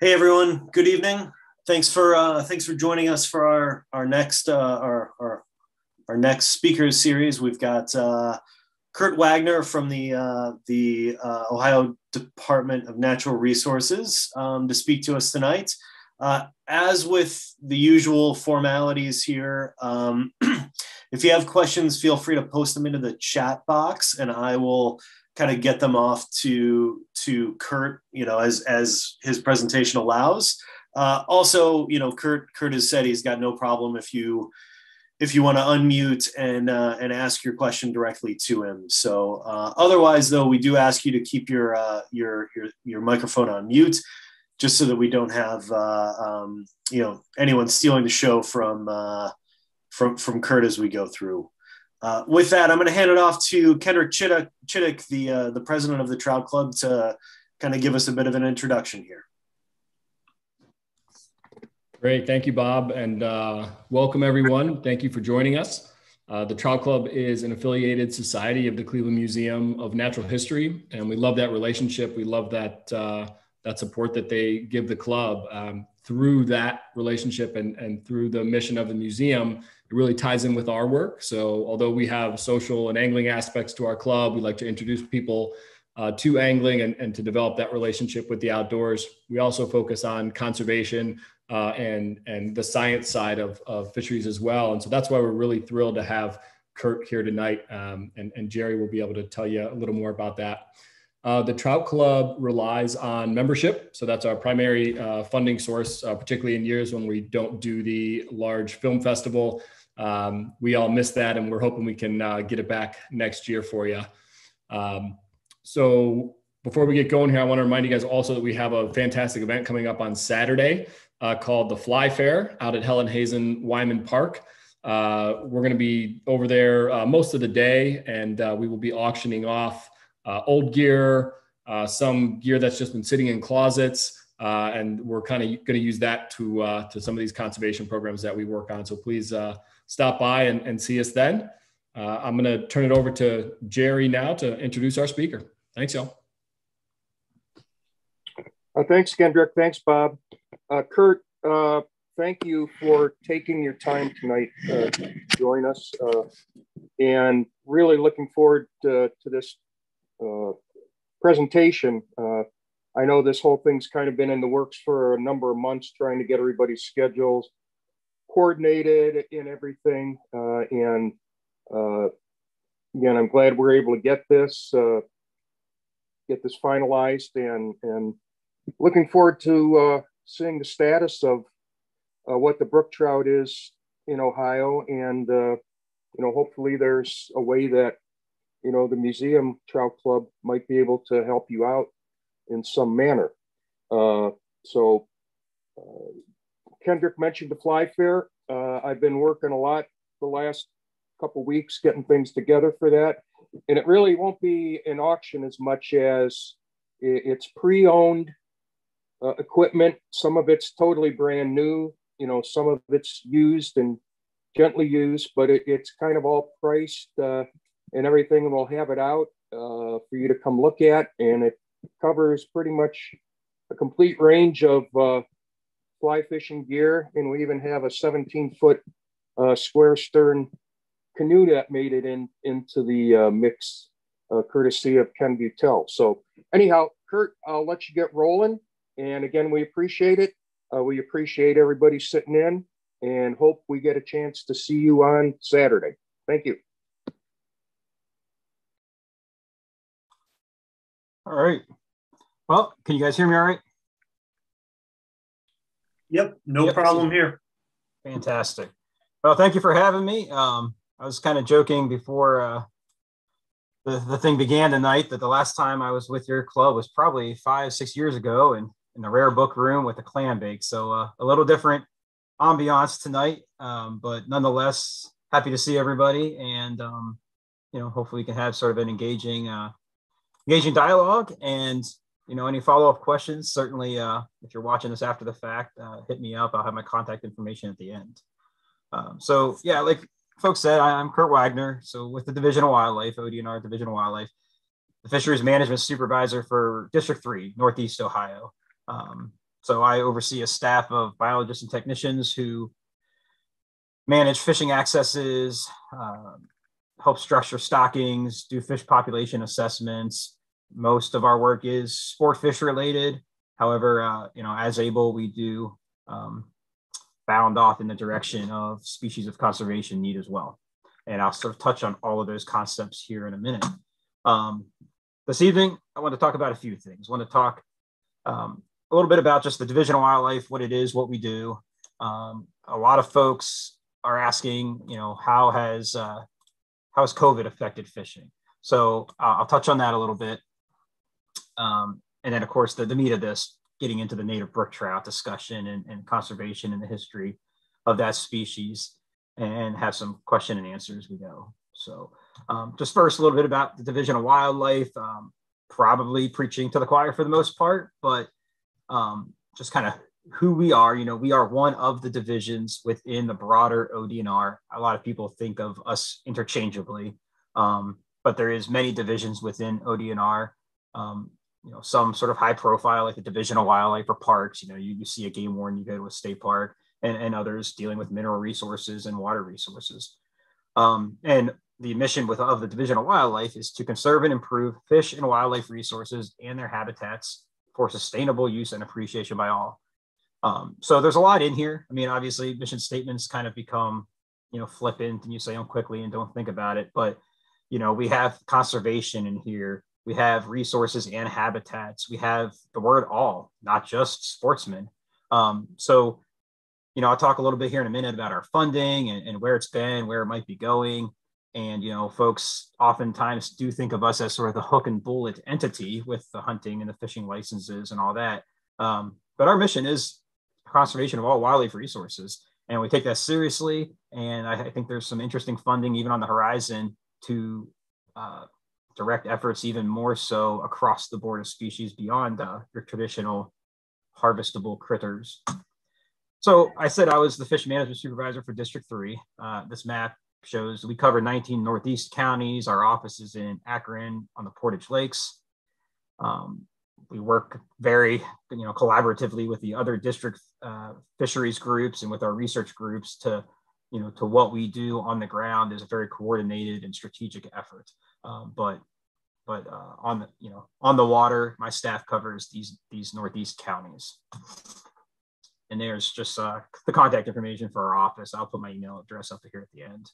Hey everyone, good evening. Thanks for uh, thanks for joining us for our our next uh, our, our our next speakers series. We've got uh, Curt Wagner from the uh, the uh, Ohio Department of Natural Resources um, to speak to us tonight. Uh, as with the usual formalities here, um, if you have questions, feel free to post them into the chat box, and I will kind of get them off to to Curt, you know, as as his presentation allows. Uh, also, you know, Curt Curt has said he's got no problem if you if you want to unmute and uh, and ask your question directly to him. So uh, otherwise, though, we do ask you to keep your uh, your your your microphone on mute, just so that we don't have uh, um, you know anyone stealing the show from uh, from from Curt as we go through. Uh, with that, I'm going to hand it off to Kendrick Chittick, Chittick the uh, the president of the Trout Club, to kind of give us a bit of an introduction here. Great, thank you, Bob, and uh, welcome everyone. Thank you for joining us. Uh, the Trout Club is an affiliated society of the Cleveland Museum of Natural History, and we love that relationship. We love that uh, that support that they give the club. Um, through that relationship and, and through the mission of the museum, it really ties in with our work. So, although we have social and angling aspects to our club, we like to introduce people uh, to angling and, and to develop that relationship with the outdoors. We also focus on conservation uh, and, and the science side of, of fisheries as well. And so that's why we're really thrilled to have Curt here tonight. Um, and, and Jerry will be able to tell you a little more about that. Uh, the Trout Club relies on membership. So that's our primary uh, funding source, uh, particularly in years when we don't do the large film festival. Um, we all miss that, and we're hoping we can uh, get it back next year for you. Um, so before we get going here, I want to remind you guys also that we have a fantastic event coming up on Saturday uh, called the Fly Fair out at Helen Hazen Wyman Park. Uh, we're going to be over there most of the day, and we will be auctioning off uh, old gear, uh, some gear that's just been sitting in closets. Uh, and we're kind of going to use that to, uh, to some of these conservation programs that we work on. So please uh, stop by and, and see us then. Uh, I'm going to turn it over to Jerry now to introduce our speaker. Thanks, y'all. thanks, Kendrick. Thanks, Bob. Curt, thank you for taking your time tonight uh, to join us uh, and really looking forward to, to this uh, presentation. Uh, I know this whole thing's kind of been in the works for a number of months, trying to get everybody's schedules coordinated and everything. Uh, and again, I'm glad we're able to get this get this finalized and and looking forward to uh, seeing the status of uh, what the brook trout is in Ohio and uh, you know hopefully there's a way that you know, the Museum Trout Club might be able to help you out in some manner. Uh, so, uh, Kendrick mentioned the fly fair. Uh, I've been working a lot the last couple weeks getting things together for that. And it really won't be an auction as much as it's pre owned uh, equipment. Some of it's totally brand new, you know, some of it's used and gently used, but it, it's kind of all priced uh, and everything. And we'll have it out uh, for you to come look at. And it covers pretty much a complete range of uh, fly fishing gear. And we even have a 17 foot uh, square stern canoe that made it in into the uh, mix, uh, courtesy of Ken Butel. So anyhow, Curt, I'll let you get rolling. And again, we appreciate it. Uh, we appreciate everybody sitting in and hope we get a chance to see you on Saturday. Thank you. All right. Well, can you guys hear me all right? Yep, no yep. problem here. Fantastic. Well, thank you for having me. Um, I was kind of joking before uh, the, the thing began tonight that the last time I was with your club was probably five, six years ago and in the rare book room with a clam bake. So uh, a little different ambiance tonight, um, but nonetheless, happy to see everybody. And, um, you know, hopefully we can have sort of an engaging uh, engaging dialogue and you know any follow-up questions certainly uh, if you're watching this after the fact uh, hit me up. I'll have my contact information at the end. Um, so yeah like folks said i'm curt wagner. So with the division of wildlife odnr division of wildlife the fisheries management supervisor for district 3 northeast ohio. Um, so I oversee a staff of biologists and technicians who manage fishing accesses, uh, help structure stockings, do fish population assessments. Most of our work is sport fish related. However, uh, you know, as able, we do um, bound off in the direction of species of conservation need as well. And I'll sort of touch on all of those concepts here in a minute. Um, this evening, I want to talk about a few things. I want to talk um, a little bit about just the division of wildlife, what it is, what we do. Um, a lot of folks are asking, you know, how has uh, how has COVID affected fishing? So uh, I'll touch on that a little bit. Um, and then, of course, the, the meat of this, getting into the native brook trout discussion and, and conservation and the history of that species and have some question and answers we go. So um, just first, a little bit about the Division of Wildlife, um, probably preaching to the choir for the most part, but um, just kind of who we are. You know, we are one of the divisions within the broader ODNR. A lot of people think of us interchangeably, um, but there is many divisions within ODNR. Um, you know, some sort of high profile, like the Division of Wildlife or Parks. You know, you, you see a game warden, you go to a state park, and, and others dealing with mineral resources and water resources. Um, and the mission with, of the Division of Wildlife is to conserve and improve fish and wildlife resources and their habitats for sustainable use and appreciation by all. Um, so there's a lot in here. I mean, obviously, mission statements kind of become, you know, flippant and you say them quickly and don't think about it. But, you know, we have conservation in here. We have resources and habitats. We have the word all, not just sportsmen. Um, so, you know, I'll talk a little bit here in a minute about our funding and, and where it's been, where it might be going. And, you know, folks oftentimes do think of us as sort of the hook and bullet entity with the hunting and the fishing licenses and all that. Um, but our mission is conservation of all wildlife resources. And we take that seriously. And I, I think there's some interesting funding even on the horizon to uh, direct efforts even more so across the board of species beyond uh, your traditional harvestable critters. So I said I was the fish management supervisor for District 3. Uh, this map shows we cover 19 Northeast counties. Our office is in Akron on the Portage Lakes. Um, we work very you know collaboratively with the other district uh, fisheries groups and with our research groups to you know to what we do on the ground is a very coordinated and strategic effort um, but but uh, on the you know on the water my staff covers these these northeast counties and there's just uh, the contact information for our office i'll put my email address up here at the end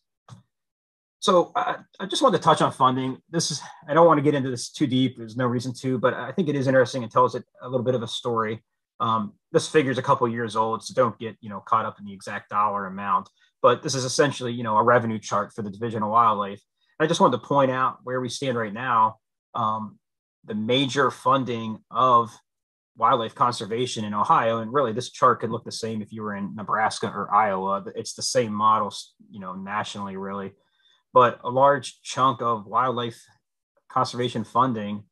so I, I just wanted to touch on funding. This is I don't want to get into this too deep. There's no reason to, but I think it is interesting and tells it a little bit of a story. Um, this figure is a couple years old, so don't get you know caught up in the exact dollar amount. But this is essentially you know a revenue chart for the Division of Wildlife. I just wanted to point out where we stand right now. Um, the major funding of wildlife conservation in Ohio, and really this chart could look the same if you were in Nebraska or Iowa. It's the same models, you know, nationally really but a large chunk of wildlife conservation funding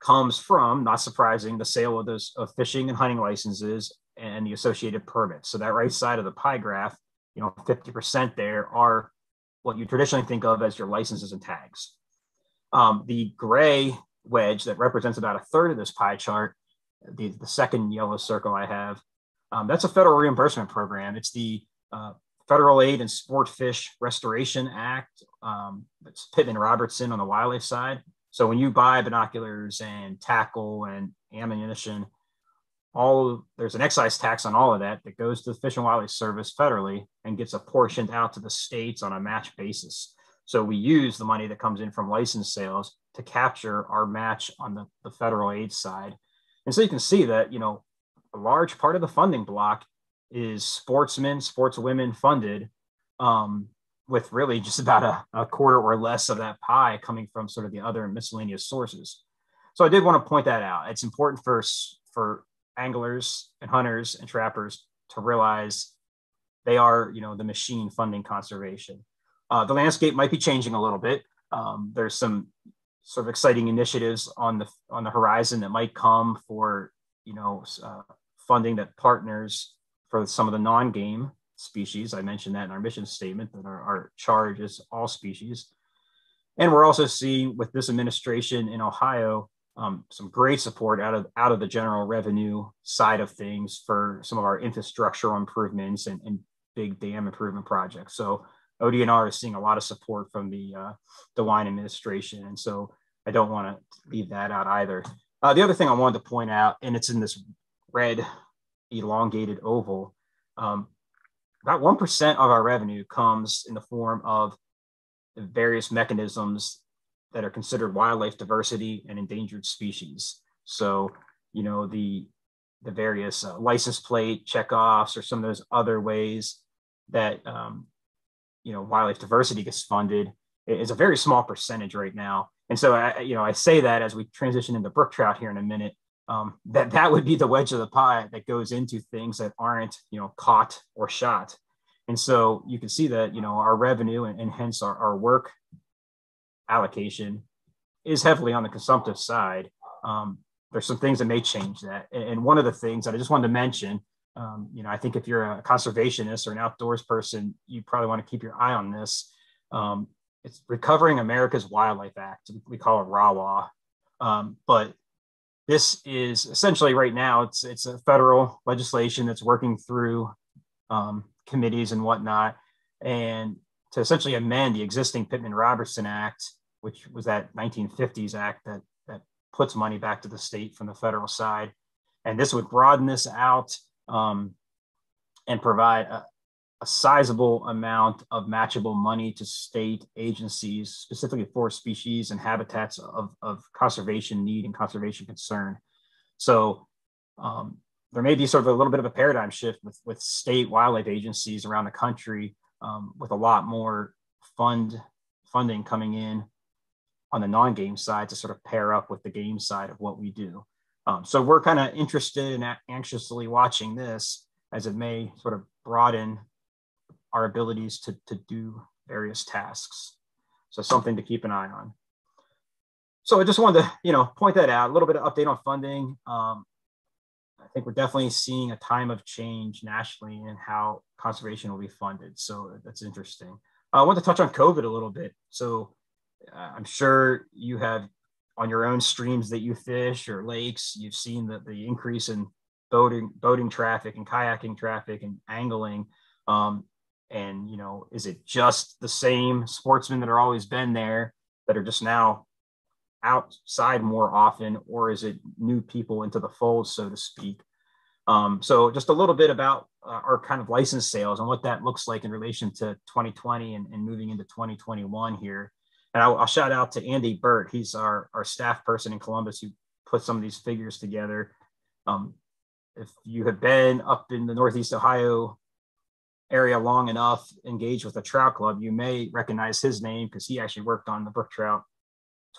comes from, not surprising, the sale of those of fishing and hunting licenses and the associated permits. So that right side of the pie graph, you know, 50% there are what you traditionally think of as your licenses and tags. Um, the gray wedge that represents about a third of this pie chart, the, the second yellow circle I have, um, that's a federal reimbursement program. It's the uh, Federal Aid and Sport Fish Restoration Act. Um, it's Pittman Robertson on the wildlife side. So when you buy binoculars and tackle and ammunition, all there's an excise tax on all of that that goes to the Fish and Wildlife Service federally and gets apportioned out to the states on a match basis. So we use the money that comes in from license sales to capture our match on the, the federal aid side. And so you can see that, you know, a large part of the funding block is sportsmen, sportswomen funded, um, with really just about a, a, quarter or less of that pie coming from sort of the other miscellaneous sources. So I did want to point that out. It's important for for anglers and hunters and trappers to realize they are, you know, the machine funding conservation. Uh, the landscape might be changing a little bit. Um, there's some sort of exciting initiatives on the on the horizon that might come for, you know, uh, funding that partners for some of the non-game species. I mentioned that in our mission statement that our, our charge is all species. And we're also seeing with this administration in Ohio, um, some great support out of out of the general revenue side of things for some of our infrastructural improvements and, and big dam improvement projects. So ODNR is seeing a lot of support from the uh, DeWine administration, and so I don't want to leave that out either. Uh, the other thing I wanted to point out, and it's in this red elongated oval, um, about one percent of our revenue comes in the form of various mechanisms that are considered wildlife diversity and endangered species. So, you know, the the various uh, license plate checkoffs or some of those other ways that um, you know wildlife diversity gets funded is a very small percentage right now. And so, I, you know, I say that as we transition into brook trout here in a minute, um, that that would be the wedge of the pie that goes into things that aren't, you know, caught or shot. And so you can see that, you know, our revenue and, and hence our, our work allocation is heavily on the consumptive side. Um, there's some things that may change that. And one of the things that I just wanted to mention, um, you know, I think if you're a conservationist or an outdoors person, you probably want to keep your eye on this. Um, it's Recovering America's Wildlife Act. We call it RAWA. Um, but this is essentially right now, it's, it's a federal legislation that's working through um, committees and whatnot. And to essentially amend the existing Pittman Robertson Act which was that 1950s act that that puts money back to the state from the federal side, and this would broaden this out um, and provide a, a sizable amount of matchable money to state agencies, specifically for species and habitats of, of conservation need and conservation concern. So um, there may be sort of a little bit of a paradigm shift with, with state wildlife agencies around the country um, with a lot more fund funding coming in on the non-game side to sort of pair up with the game side of what we do. Um, so we're kind of interested and anxiously watching this as it may sort of broaden our abilities to, to do various tasks. So something to keep an eye on. So I just wanted to, you know, point that out, a little bit of update on funding. Um, I think we're definitely seeing a time of change nationally in how conservation will be funded. So that's interesting. Uh, I want to touch on COVID a little bit. So I'm sure you have on your own streams that you fish or lakes, you've seen the, the increase in boating, boating traffic and kayaking traffic and angling. Um, and, you know, is it just the same sportsmen that are always been there that are just now outside more often, or is it new people into the fold, so to speak? Um, so just a little bit about uh, our kind of license sales and what that looks like in relation to 2020 and, and moving into 2021 here. And I'll, I'll, shout out to Andy Burt. He's our, our staff person in Columbus who put some of these figures together. Um, if you have been up in the Northeast Ohio area long enough, engaged with a trout club, you may recognize his name because he actually worked on the brook trout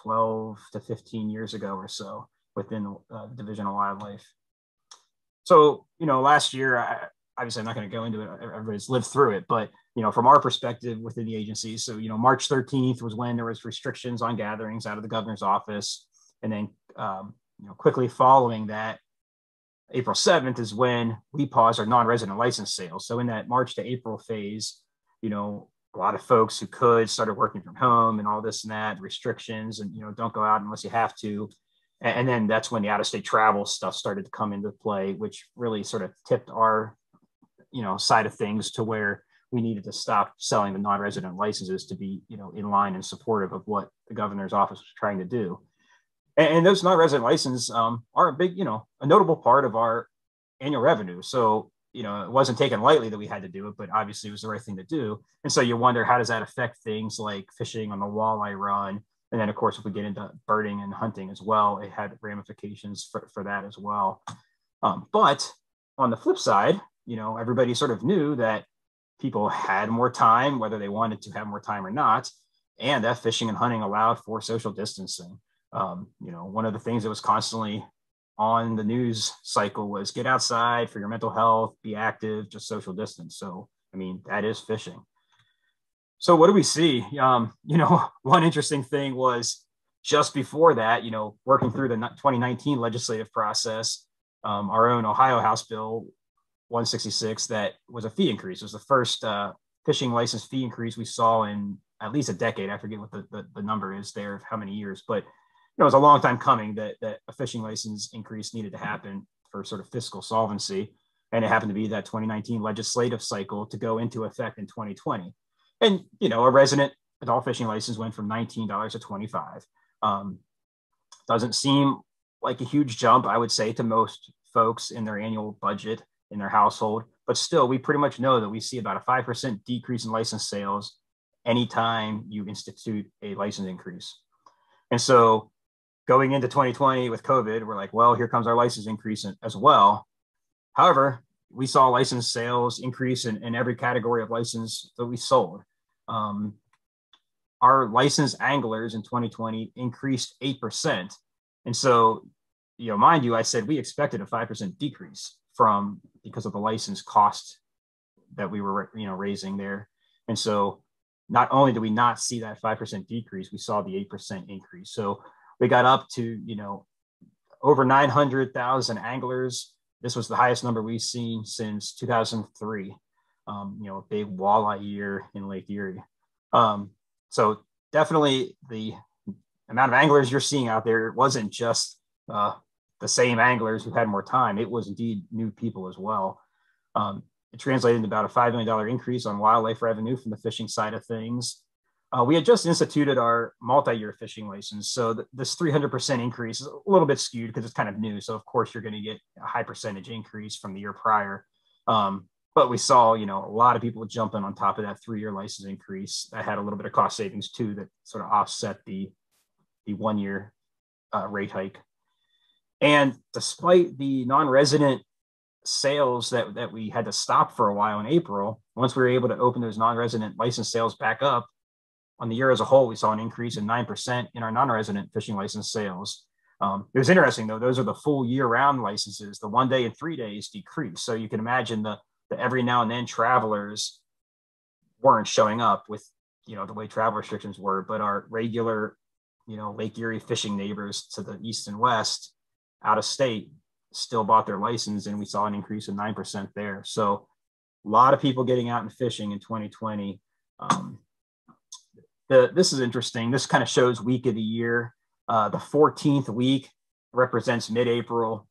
12 to 15 years ago or so within uh, Division of Wildlife. So, you know, last year, I, obviously I'm not going to go into it. Everybody's lived through it, but you know, from our perspective within the agency. So, you know, March 13th was when there was restrictions on gatherings out of the governor's office. And then, um, you know, quickly following that, April 7th is when we paused our non-resident license sales. So in that March to April phase, you know, a lot of folks who could started working from home and all this and that restrictions and, you know, don't go out unless you have to. And then that's when the out-of-state travel stuff started to come into play, which really sort of tipped our, you know, side of things to where we needed to stop selling the non-resident licenses to be, you know, in line and supportive of what the governor's office was trying to do. And, and those non-resident licenses um, are a big, you know, a notable part of our annual revenue. So, you know, it wasn't taken lightly that we had to do it, but obviously it was the right thing to do. And so you wonder how does that affect things like fishing on the walleye run? And then, of course, if we get into birding and hunting as well, it had ramifications for, for that as well. Um, but on the flip side, you know, everybody sort of knew that people had more time, whether they wanted to have more time or not, and that fishing and hunting allowed for social distancing. Um, you know, one of the things that was constantly on the news cycle was get outside for your mental health, be active, just social distance. So, I mean, that is fishing. So, what do we see? Um, you know, one interesting thing was just before that, you know, working through the 2019 legislative process, um, our own Ohio House bill 166 that was a fee increase. It was the first uh, fishing license fee increase we saw in at least a decade. I forget what the, the, the, number is there of how many years, but it know, it was a long time coming that, that a fishing license increase needed to happen for sort of fiscal solvency. And it happened to be that 2019 legislative cycle to go into effect in 2020. And, you know, a resident adult fishing license went from $19 to 25. Um, doesn't seem like a huge jump, I would say, to most folks in their annual budget in their household. But still, we pretty much know that we see about a 5% decrease in license sales anytime you institute a license increase. And so going into 2020 with COVID, we're like, well, here comes our license increase as well. However, we saw license sales increase in, in every category of license that we sold. Um, our licensed anglers in 2020 increased 8%. And so, you know, mind you, I said we expected a 5% decrease from because of the license cost that we were, you know, raising there. And so not only did we not see that 5% decrease, we saw the 8% increase. So we got up to, you know, over 900,000 anglers. This was the highest number we've seen since 2003. Um, you know, a big walleye year in Lake Erie. Um, so definitely the amount of anglers you're seeing out there wasn't just uh, the same anglers who had more time. It was indeed new people as well. Um, it translated into about a $5 million increase on wildlife revenue from the fishing side of things. Uh, we had just instituted our multi-year fishing license. So th- this 300% increase is a little bit skewed because it's kind of new. So of course you're going to get a high percentage increase from the year prior. Um, but we saw, you know, a lot of people jumping on top of that three-year license increase. That had a little bit of cost savings too, that sort of offset the the one-year uh, rate hike. And despite the non-resident sales that that we had to stop for a while in April, once we were able to open those non-resident license sales back up, on the year as a whole, we saw an increase in nine percent in our non-resident fishing license sales. Um, it was interesting though; those are the full year-round licenses. The one day and three days decreased. So you can imagine the that every now and then travelers weren't showing up with you know the way travel restrictions were, but our regular you know Lake Erie fishing neighbors to the east and west out of state still bought their license and we saw an increase of 9% there. So a lot of people getting out and fishing in 2020. Um, the, this is interesting. This kind of shows week of the year. Uh, the 14th week represents mid-April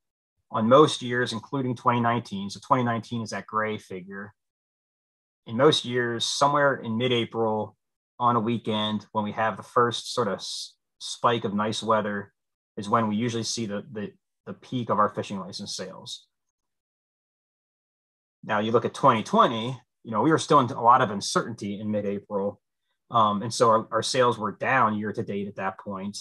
on most years, including 2019. So 2019 is that gray figure. In most years, somewhere in mid-April on a weekend, when we have the first sort of spike of nice weather, is when we usually see the, the, the peak of our fishing license sales. Now you look at 2020, you know, we were still in a lot of uncertainty in mid-April. Um, and so our, our sales were down year to date at that point.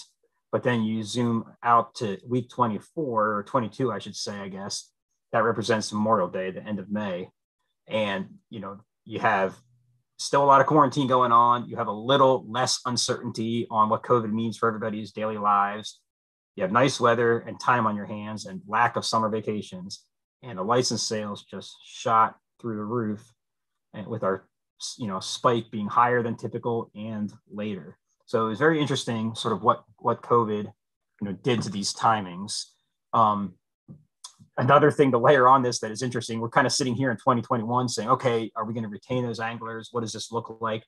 But then you zoom out to week 24 or 22, I should say, I guess, that represents Memorial Day, the end of May. And, you know, you have still a lot of quarantine going on. You have a little less uncertainty on what COVID means for everybody's daily lives. You have nice weather and time on your hands and lack of summer vacations. And the license sales just shot through the roof and with our you know spike being higher than typical and later. So it was very interesting, sort of what what COVID you know did to these timings. Um, another thing to layer on this that is interesting, we're kind of sitting here in 2021 saying, okay, are we going to retain those anglers? What does this look like?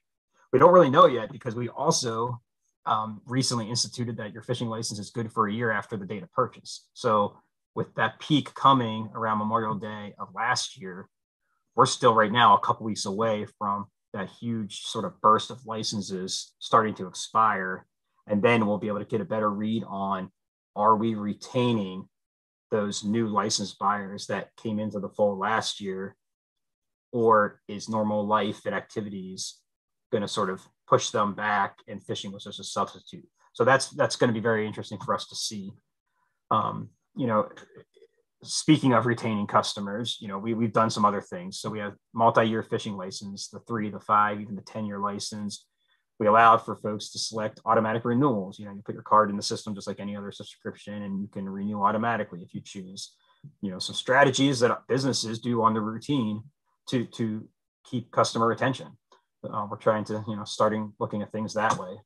We don't really know yet because we also um, recently instituted that your fishing license is good for a year after the date of purchase. So with that peak coming around Memorial Day of last year, we're still right now a couple weeks away from that huge sort of burst of licenses starting to expire. And then we'll be able to get a better read on are we retaining those new licensed buyers that came into the fold last year? Or is normal life and activities going to sort of push them back and fishing was just a substitute? So that's that's going to be very interesting for us to see. Um, you know, speaking of retaining customers, you know, we, we've done some other things. So we have multi-year fishing license, the three, the five, even the 10 year license. We allowed for folks to select automatic renewals. You know, you put your card in the system just like any other subscription and you can renew automatically if you choose. You know, some strategies that businesses do on the routine to, to keep customer retention. Uh, we're trying to, you know, starting looking at things that way.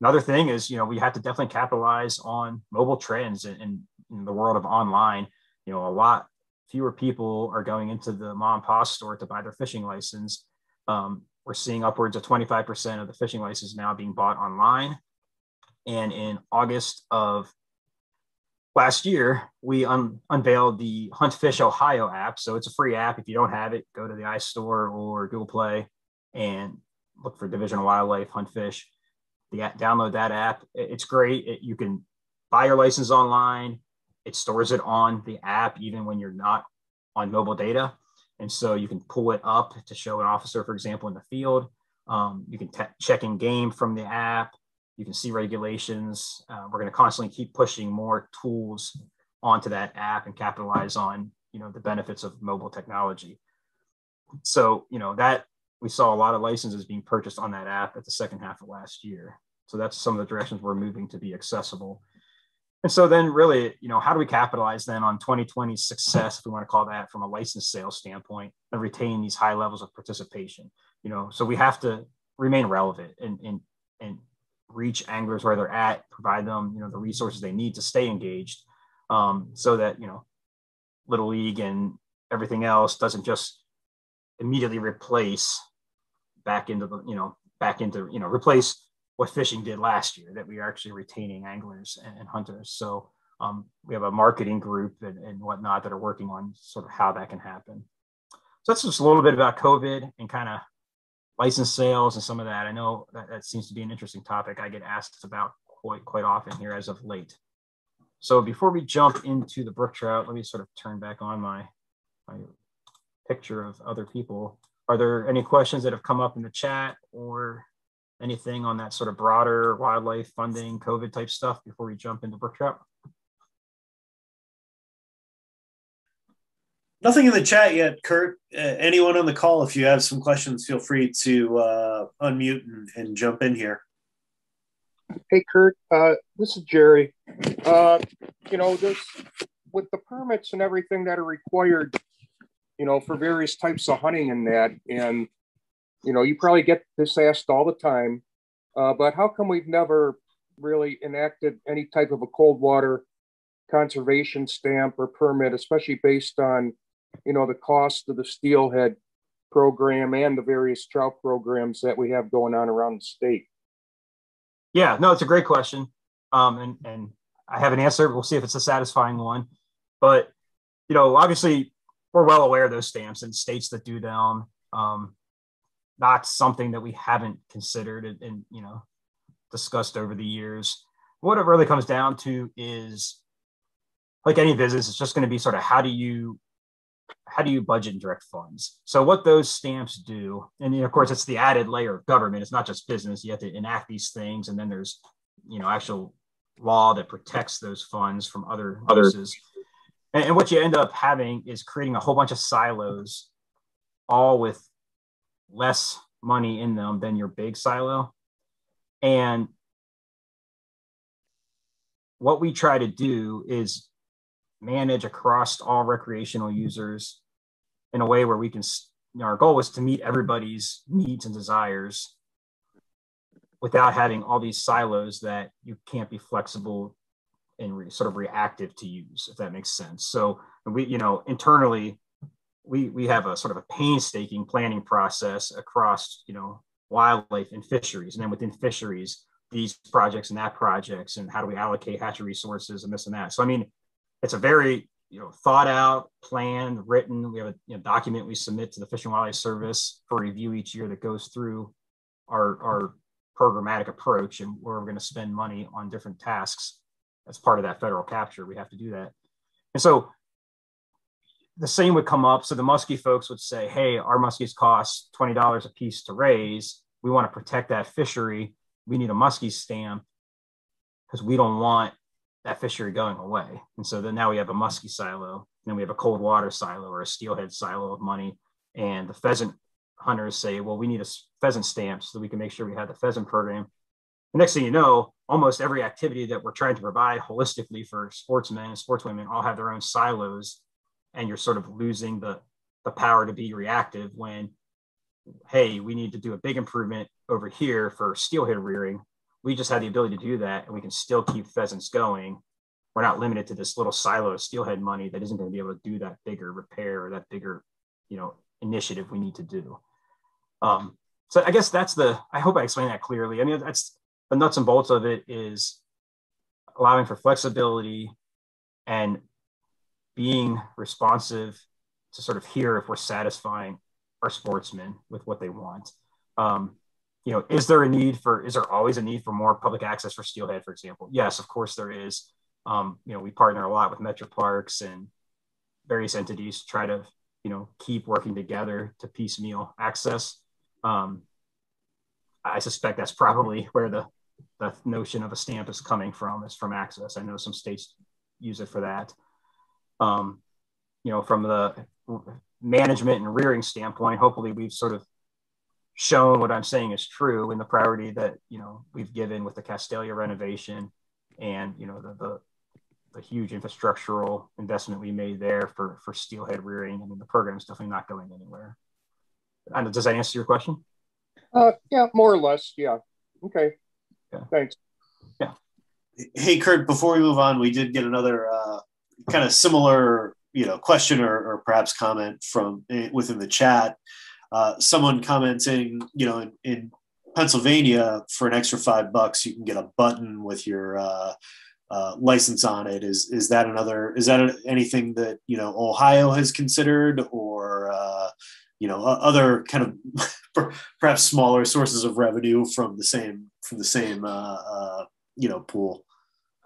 Another thing is, you know, we have to definitely capitalize on mobile trends in, in, in the world of online you know, a lot fewer people are going into the mom and pop store to buy their fishing license. Um, we're seeing upwards of 25% of the fishing license now being bought online. And in August of last year, we un- unveiled the Hunt Fish Ohio app. So it's a free app. If you don't have it, go to the iStore or Google Play and look for Division of Wildlife Hunt Fish. The, download that app. It's great. It, you can buy your license online. It stores it on the app even when you're not on mobile data. And so you can pull it up to show an officer, for example, in the field. Um, you can check in game from the app. You can see regulations. Uh, we're going to constantly keep pushing more tools onto that app and capitalize on you know the benefits of mobile technology. So you know that we saw a lot of licenses being purchased on that app at the second half of last year. So that's some of the directions we're moving to be accessible. And so then really, you know, how do we capitalize then on 2020's success, if we want to call that from a license sales standpoint, and retain these high levels of participation? You know, so we have to remain relevant and and and reach anglers where they're at, provide them, you know, the resources they need to stay engaged, um, so that you know, little league and everything else doesn't just immediately replace back into the, you know, back into, you know, replace what fishing did last year, that we are actually retaining anglers and, and hunters. So um, we have a marketing group and, and whatnot that are working on sort of how that can happen. So that's just a little bit about COVID and kind of license sales and some of that. I know that, that seems to be an interesting topic I get asked about quite quite often here as of late. So before we jump into the brook trout, let me sort of turn back on my, my picture of other people. Are there any questions that have come up in the chat or anything on that sort of broader wildlife funding, COVID type stuff before we jump into brook trout? Nothing in the chat yet, Curt. Uh, anyone on the call, if you have some questions, feel free to uh, unmute and, and, jump in here. Hey, Curt. Uh, this is Jerry. Uh, you know, this with the permits and everything that are required, you know, for various types of hunting and that, and you know, you probably get this asked all the time, uh, but how come we've never really enacted any type of a cold water conservation stamp or permit, especially based on, you know, the cost of the steelhead program and the various trout programs that we have going on around the state? Yeah, no, it's a great question. Um, and, and I have an answer. We'll see if it's a satisfying one. But, you know, obviously we're well aware of those stamps and states that do them. Um, not something that we haven't considered and, and you know discussed over the years. What it really comes down to is like any business, it's just going to be sort of how do you how do you budget and direct funds? So what those stamps do, and of course it's the added layer of government. It's not just business. You have to enact these things, and then there's you know actual law that protects those funds from other uses. And, and what you end up having is creating a whole bunch of silos, all with less money in them than your big silo. And what we try to do is manage across all recreational users in a way where we can, you know, our goal is to meet everybody's needs and desires without having all these silos that you can't be flexible and re, sort of reactive to use, if that makes sense. So we, you know, internally, we we have a sort of a painstaking planning process across you know wildlife and fisheries. And then within fisheries these projects and that projects and how do we allocate hatchery resources and this and that. So i mean it's a very you know thought out planned written. We have a you know, document we submit to the fish and wildlife service for review each year that goes through our our programmatic approach and where we're going to spend money on different tasks as part of that federal capture we have to do that and so the same would come up. So the muskie folks would say, hey, our muskies cost $20 a piece to raise. We want to protect that fishery. We need a muskie stamp because we don't want that fishery going away. And so then now we have a muskie silo, then we have a cold water silo or a steelhead silo of money. And the pheasant hunters say, well, we need a pheasant stamp so that we can make sure we have the pheasant program. The next thing you know, almost every activity that we're trying to provide holistically for sportsmen and sportswomen all have their own silos and you're sort of losing the the power to be reactive when hey we need to do a big improvement over here for steelhead rearing. We just have the ability to do that and we can still keep pheasants going. We're not limited to this little silo of steelhead money that isn't going to be able to do that bigger repair or that bigger you know initiative we need to do. Um, so i guess that's the i hope i explained that clearly. I mean that's the nuts and bolts of it is allowing for flexibility and being responsive to sort of hear if we're satisfying our sportsmen with what they want. Um, you know, is there a need for, is there always a need for more public access for Steelhead, for example? Yes, of course there is. Um, you know, we partner a lot with Metro Parks and various entities to try to, you know, keep working together to piecemeal access. Um, I suspect that's probably where the, the notion of a stamp is coming from, is from access. I know some states use it for that. Um, you know, from the management and rearing standpoint, hopefully we've sort of shown what I'm saying is true in the priority that you know we've given with the Castalia renovation and you know the, the the, huge infrastructural investment we made there for for steelhead rearing. I mean the program is definitely not going anywhere. And does that answer your question? Uh, yeah, more or less. Yeah. Okay. Yeah. Thanks. Yeah. Hey Curt, before we move on, we did get another uh, kind of similar you know question or, or perhaps comment from eh, within the chat uh, someone commenting, you know, in, in, Pennsylvania for an extra five bucks, you can get a button with your uh, uh, license on it. Is is that another? Is that anything that you know Ohio has considered, or uh, you know other kind of perhaps smaller sources of revenue from the same from the same uh, uh, you know pool?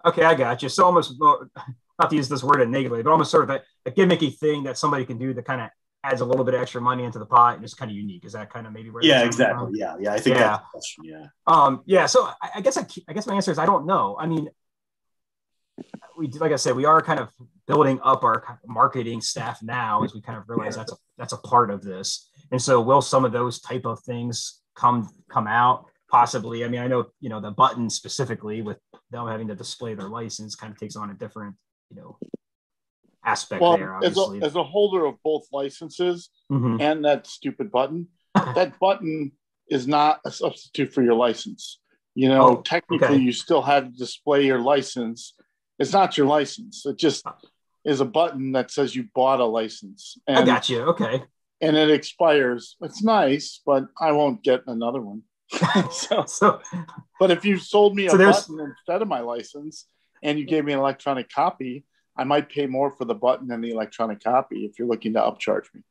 Okay, I got you. So almost not to use this word in negatively, but almost sort of a, a gimmicky thing that somebody can do that kind of adds a little bit of extra money into the pot and it's kind of unique. Is that kind of maybe where? Yeah, exactly. From? Yeah, yeah. I think yeah. Question, yeah. Um, yeah. So I, I guess I, I guess my answer is I don't know. I mean, we like I said, we are kind of building up our marketing staff now as we kind of realize that's a that's a part of this. And so, will some of those type of things come come out? Possibly. I mean, I know you know the button specifically with them having to display their license kind of takes on a different you know aspect well, there. As a, as a, holder of both licenses mm-hmm. and that stupid button, that button is not a substitute for your license. You know, oh, technically, okay. you still have to display your license. It's not your license. It just is a button that says you bought a license. And, I got you. Okay. And it expires. It's nice, but I won't get another one. so, so, but if you sold me a so button instead of my license and you gave me an electronic copy, I might pay more for the button than the electronic copy if you're looking to upcharge me.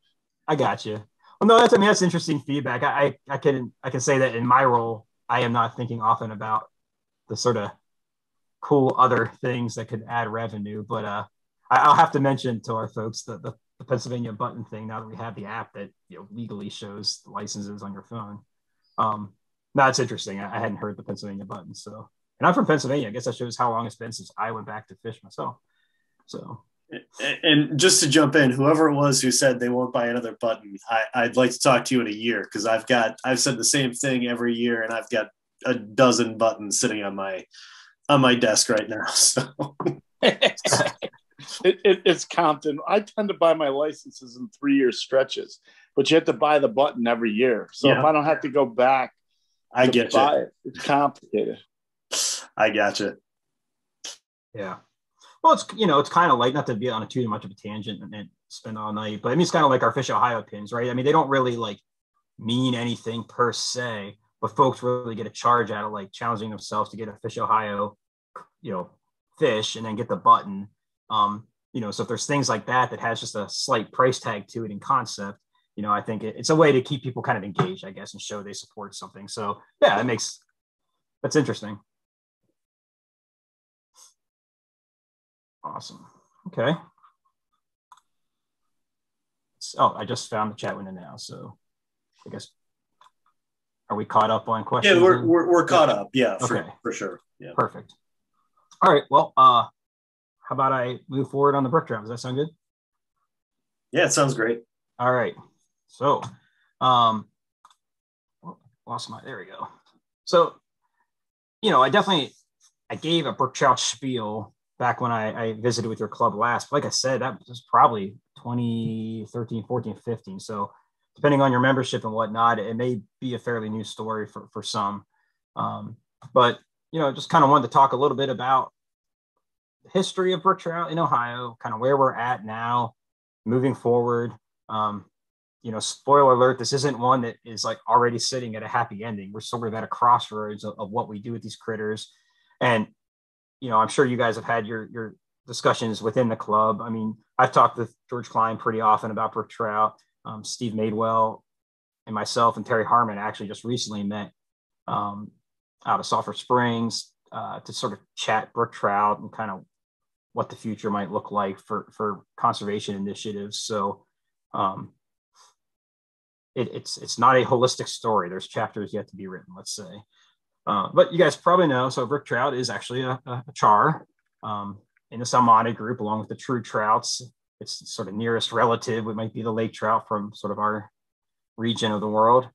I got you. Well, no, that's I mean that's interesting feedback. I, I can I can say that in my role, I am not thinking often about the sort of cool other things that could add revenue, but uh, I, will have to mention to our folks that the, the, Pennsylvania button thing. Now that we have the app that you know legally shows the licenses on your phone, um, that's interesting. I, I hadn't heard the Pennsylvania button, so and I'm from Pennsylvania. I guess that shows how long it's been since I went back to fish myself. So, and just to jump in, whoever it was who said they won't buy another button, I, would like to talk to you in a year because I've got I've said the same thing every year, and I've got a dozen buttons sitting on my on my desk right now. So. it, it, it's Compton. I tend to buy my licenses in three year stretches, but you have to buy the button every year. So yeah. if I don't have to go back, I get you. It, it's complicated. I got you. Yeah. Well, it's you know, it's kind of like not to be on a too much of a tangent and, and spend all night, but I mean, it's kind of like our Fish Ohio pins, right? I mean, they don't really like mean anything per se, but folks really get a charge out of like challenging themselves to get a Fish Ohio, you know, fish and then get the button. Um, you know, so if there's things like that that has just a slight price tag to it in concept, you know, I think it, it's a way to keep people kind of engaged, I guess, and show they support something. So yeah, that makes that's interesting. Awesome. Okay. oh, I just found the chat window now. So I guess, are we caught up on questions? Yeah, we're, we're, we're caught up. Yeah, for, okay. for sure. Yeah. Perfect. All right. Well, uh, how about I move forward on the brook trout? Does that sound good? Yeah, it sounds great. All right. So, um, lost my, there we go. So, you know, I definitely, I gave a brook trout spiel back when I, I, visited with your club last. But like I said, that was probably 2013, 14, 15. So depending on your membership and whatnot, it may be a fairly new story for, for some. Um, but, you know, just kind of wanted to talk a little bit about the history of brook trout in Ohio, kind of where we're at now, moving forward. Um, you know, spoiler alert, this isn't one that is like already sitting at a happy ending. We're sort of at a crossroads of, of what we do with these critters. And, you know, I'm sure you guys have had your, your discussions within the club. I mean, I've talked with George Klein pretty often about brook trout. Um, Steve Madewell and myself and Terry Harmon actually just recently met um, out of Sulphur Springs uh, to sort of chat brook trout and kind of what the future might look like for for conservation initiatives. So um, it, it's it's not a holistic story. There's chapters yet to be written, let's say. Uh, but you guys probably know, so brook trout is actually a, a char um, in the salmonid group, along with the true trouts. Its sort of nearest relative, it might be the lake trout from sort of our region of the world.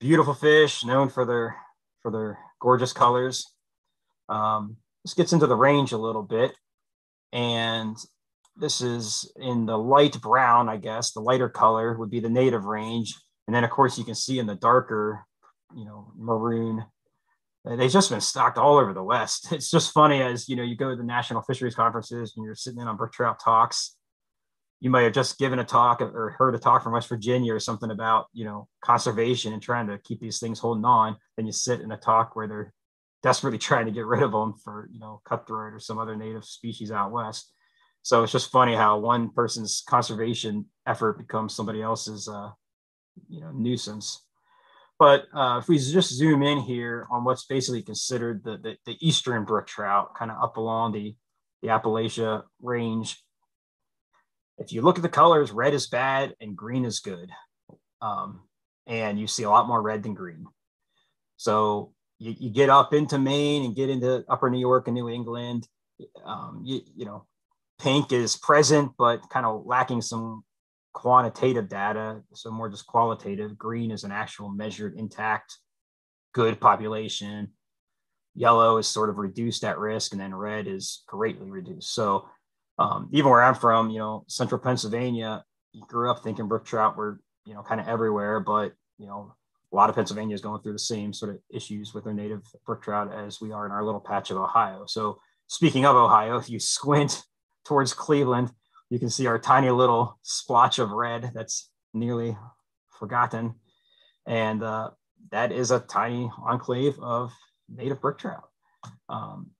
Beautiful fish, known for their for their gorgeous colors. Um, this gets into the range a little bit, and this is in the light brown, I guess. The lighter color would be the native range, and then of course you can see in the darker, you know, maroon. Uh, they've just been stocked all over the West. It's just funny as you know you go to the national fisheries conferences and you're sitting in on brook trout talks, you might have just given a talk or heard a talk from West Virginia or something about, you know, conservation and trying to keep these things holding on. Then you sit in a talk where they're desperately trying to get rid of them for, you know, cutthroat or some other native species out west. So it's just funny how one person's conservation effort becomes somebody else's, uh, you know, nuisance. But uh, if we just zoom in here on what's basically considered the, the, the eastern brook trout, kind of up along the, the Appalachia range, if you look at the colors, red is bad and green is good. Um, and you see a lot more red than green. So you, you, get up into Maine and get into upper New York and New England. Um, you, you know, pink is present, but kind of lacking some quantitative data. So more just qualitative. Green is an actual measured intact, good population. Yellow is sort of reduced at risk, and then red is greatly reduced. So um, even where I'm from, you know, central Pennsylvania, you grew up thinking brook trout were, you know, kind of everywhere, but, you know, a lot of Pennsylvania is going through the same sort of issues with their native brook trout as we are in our little patch of Ohio. So speaking of Ohio, if you squint towards Cleveland, you can see our tiny little splotch of red that's nearly forgotten. And uh, that is a tiny enclave of native brook trout. Um,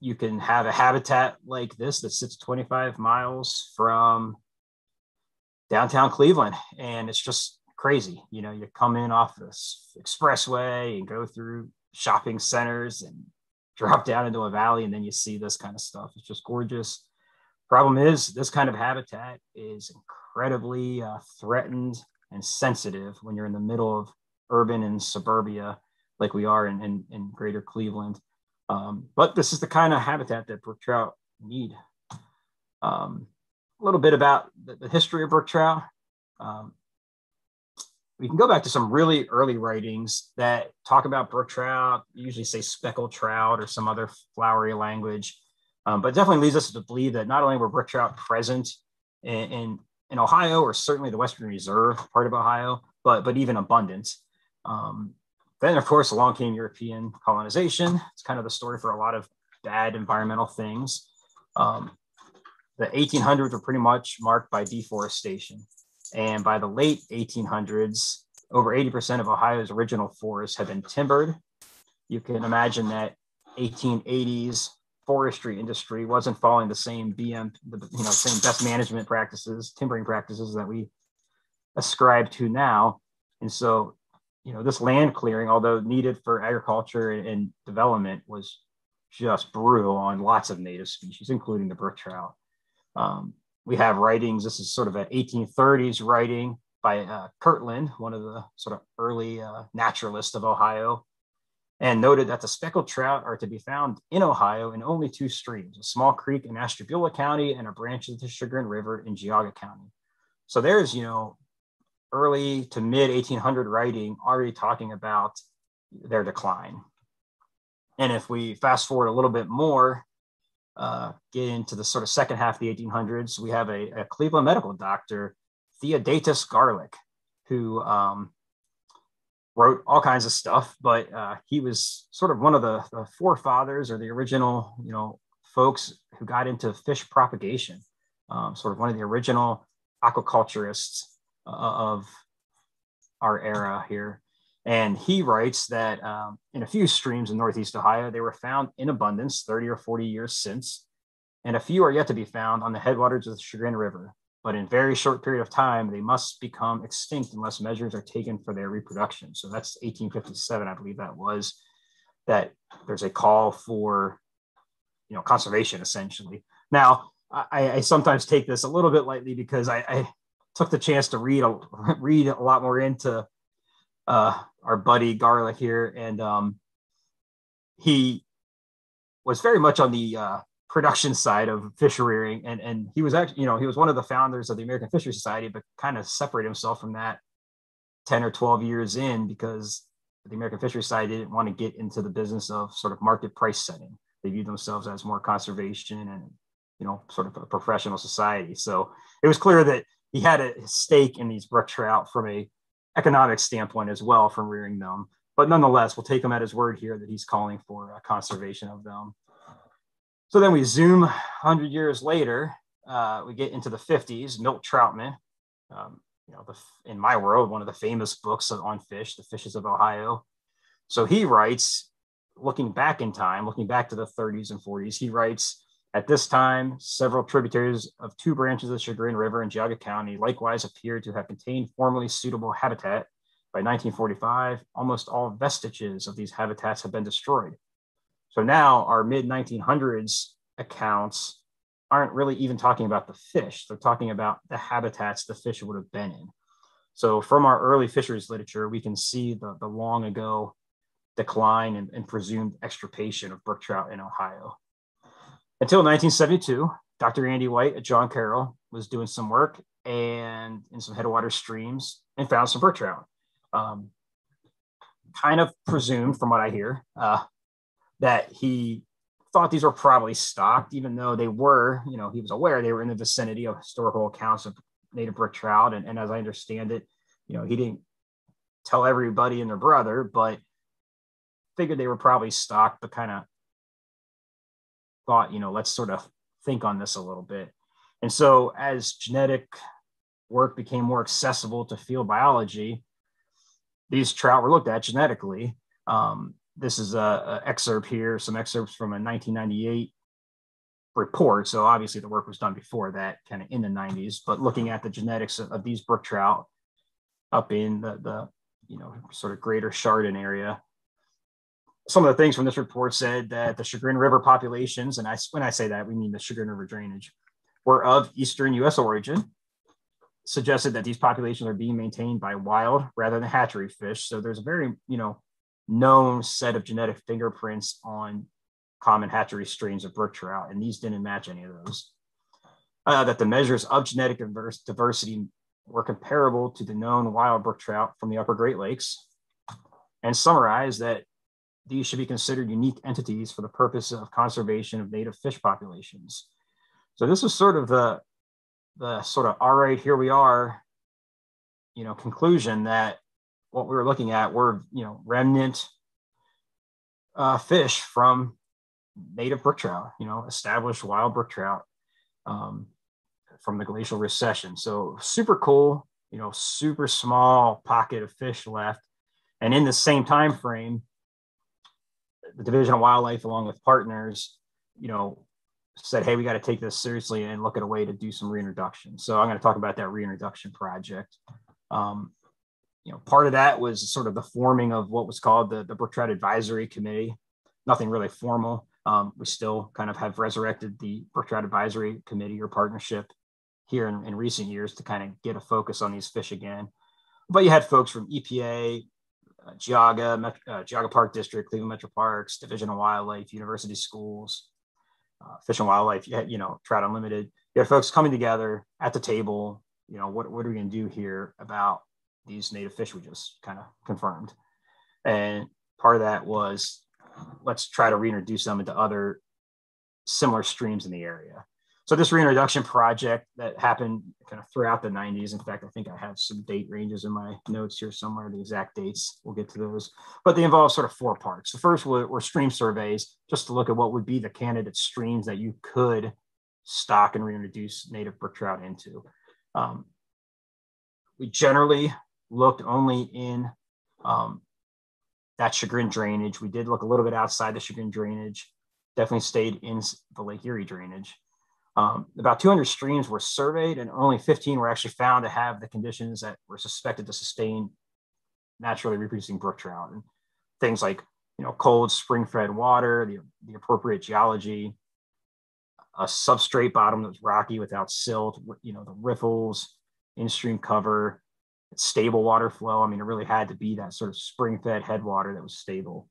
you can have a habitat like this that sits 25 miles from downtown Cleveland. And it's just crazy. You know, you come in off this expressway and go through shopping centers and drop down into a valley, and then you see this kind of stuff. It's just gorgeous. Problem is, this kind of habitat is incredibly uh, threatened and sensitive when you're in the middle of urban and suburbia like we are in, in, in greater Cleveland. Um, but this is the kind of habitat that brook trout need. Um, a little bit about the, the history of brook trout. Um, we can go back to some really early writings that talk about brook trout, usually say speckled trout or some other flowery language. Um, but definitely leads us to believe that not only were brook trout present in, in, in, Ohio or certainly the Western Reserve part of Ohio, but, but even abundant. Um, then, of course, along came European colonization. It's kind of the story for a lot of bad environmental things. Um, the 1800s were pretty much marked by deforestation. And by the late 1800s, over 80% of Ohio's original forests had been timbered. You can imagine that 1880s forestry industry wasn't following the same BM, the, you know, same best management practices, timbering practices that we ascribe to now. And so you know, this land clearing, although needed for agriculture and development, was just brutal on lots of native species, including the brook trout. Um, we have writings. This is sort of an 1830s writing by uh, Kirtland, one of the sort of early uh, naturalists of Ohio, and noted that the speckled trout are to be found in Ohio in only two streams, a small creek in Ashtabula County and a branch of the Chagrin River in Geauga County. So there's, you know, early to mid 1800 writing already talking about their decline. And if we fast forward a little bit more, uh, get into the sort of second half of the 1800s, we have a, a Cleveland medical doctor, Theodatus Garlick, who um, wrote all kinds of stuff, but uh, he was sort of one of the, the, forefathers or the original, you know, folks who got into fish propagation, um, sort of one of the original aquaculturists of our era here. And he writes that um, in a few streams in Northeast Ohio, they were found in abundance 30 or 40 years since, and a few are yet to be found on the headwaters of the Chagrin River. But in very short period of time, they must become extinct unless measures are taken for their reproduction. So that's 1857, I believe that was, that there's a call for, you know, conservation essentially. Now, I, I sometimes take this a little bit lightly because I, I took the chance to read a, read a lot more into uh, our buddy Garlick here, and um, he was very much on the uh, production side of fish rearing, and and he was actually, you know, he was one of the founders of the American Fishery Society, but kind of separated himself from that ten or twelve years in because the American Fishery Society didn't want to get into the business of sort of market price setting. They viewed themselves as more conservation and you know sort of a professional society. So it was clear that he had a stake in these brook trout from a economic standpoint as well from rearing them. But nonetheless, we'll take him at his word here that he's calling for a conservation of them. So then we zoom 100 years later, uh, we get into the 50s, Milt Trautman, um, you know, the, in my world, one of the famous books on fish, The Fishes of Ohio. So he writes, looking back in time, looking back to the 30s and 40s, he writes, at this time, several tributaries of two branches of the Chagrin River in Geauga County likewise appeared to have contained formerly suitable habitat. By 1945, almost all vestiges of these habitats have been destroyed. So now our mid 1900s accounts aren't really even talking about the fish, they're talking about the habitats the fish would have been in. So from our early fisheries literature, we can see the, the long ago decline and, and presumed extirpation of brook trout in Ohio. Until 1972, Dr. Andy White at John Carroll was doing some work and in some headwater streams and found some brook trout. Um, kind of presumed, from what I hear, uh, that he thought these were probably stocked, even though they were, you know, he was aware they were in the vicinity of historical accounts of native brook trout. And, and as I understand it, you know, he didn't tell everybody and their brother, but figured they were probably stocked, but kind of thought, you know, let's sort of think on this a little bit. And so as genetic work became more accessible to field biology, these trout were looked at genetically. Um, this is a, a, excerpt here, some excerpts from a 1998 report. So obviously the work was done before that, kind of in the 90s. But looking at the genetics of, of these brook trout up in the, the you know sort of greater Chardon area, some of the things from this report said that the Chagrin River populations, and I, when I say that, we mean the Chagrin River drainage, were of eastern U.S. origin, suggested that these populations are being maintained by wild rather than hatchery fish. So there's a very, you know, known set of genetic fingerprints on common hatchery strains of brook trout, and these didn't match any of those. Uh, that the measures of genetic diversity were comparable to the known wild brook trout from the upper Great Lakes, and summarize that these should be considered unique entities for the purpose of conservation of native fish populations. So this is sort of the, the sort of, all right, here we are, you know, conclusion that what we were looking at were, you know, remnant uh, fish from native brook trout, you know, established wild brook trout um, from the glacial recession. So super cool, you know, super small pocket of fish left. And in the same time frame, the Division of Wildlife, along with partners, you know, said, hey, we got to take this seriously and look at a way to do some reintroduction. So I'm going to talk about that reintroduction project. Um, you know, part of that was sort of the forming of what was called the, the Trout Advisory Committee. Nothing really formal. Um, we still kind of have resurrected the Trout Advisory Committee or partnership here in, in recent years to kind of get a focus on these fish again. But you had folks from EPA, uh, Geauga, uh, Geauga Park District, Cleveland Metro Parks, Division of Wildlife, University Schools, uh, Fish and Wildlife, you, had, you know, Trout Unlimited. You had folks coming together at the table. You know, what, what are we going to do here about these native fish we just kind of confirmed? And part of that was let's try to reintroduce them into other similar streams in the area. So this reintroduction project that happened kind of throughout the 90s in fact i think i have some date ranges in my notes here somewhere the exact dates we'll get to those. But they involve sort of four parts. The first were, were stream surveys just to look at what would be the candidate streams that you could stock and reintroduce native brook trout into. Um, we generally looked only in um, that chagrin drainage. We did look a little bit outside the chagrin drainage, definitely stayed in the Lake Erie drainage. Um, about 200 streams were surveyed and only 15 were actually found to have the conditions that were suspected to sustain naturally reproducing brook trout and things like you know cold spring fed water the, the appropriate geology a substrate bottom that was rocky without silt you know the riffles in stream cover stable water flow i mean it really had to be that sort of spring fed headwater that was stable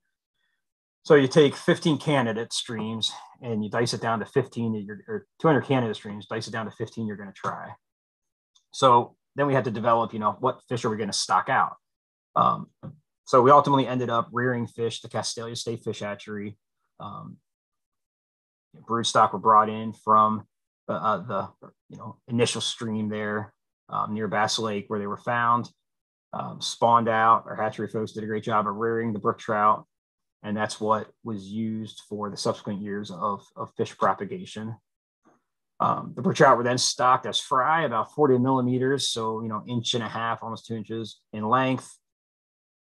so you take 15 candidate streams and you dice it down to 15 or 200 candidate streams, dice it down to 15 you're going to try. So then we had to develop, you know, what fish are we going to stock out? Um, so we ultimately ended up rearing fish, the Castalia State Fish Hatchery. Um, brood stock were brought in from uh, uh, the you know initial stream there um, near Bass Lake where they were found, um, spawned out. Our hatchery folks did a great job of rearing the brook trout and that's what was used for the subsequent years of, of fish propagation. Um, the brook trout were then stocked as fry, about 40 millimeters, so you know, inch and a half, almost two inches in length,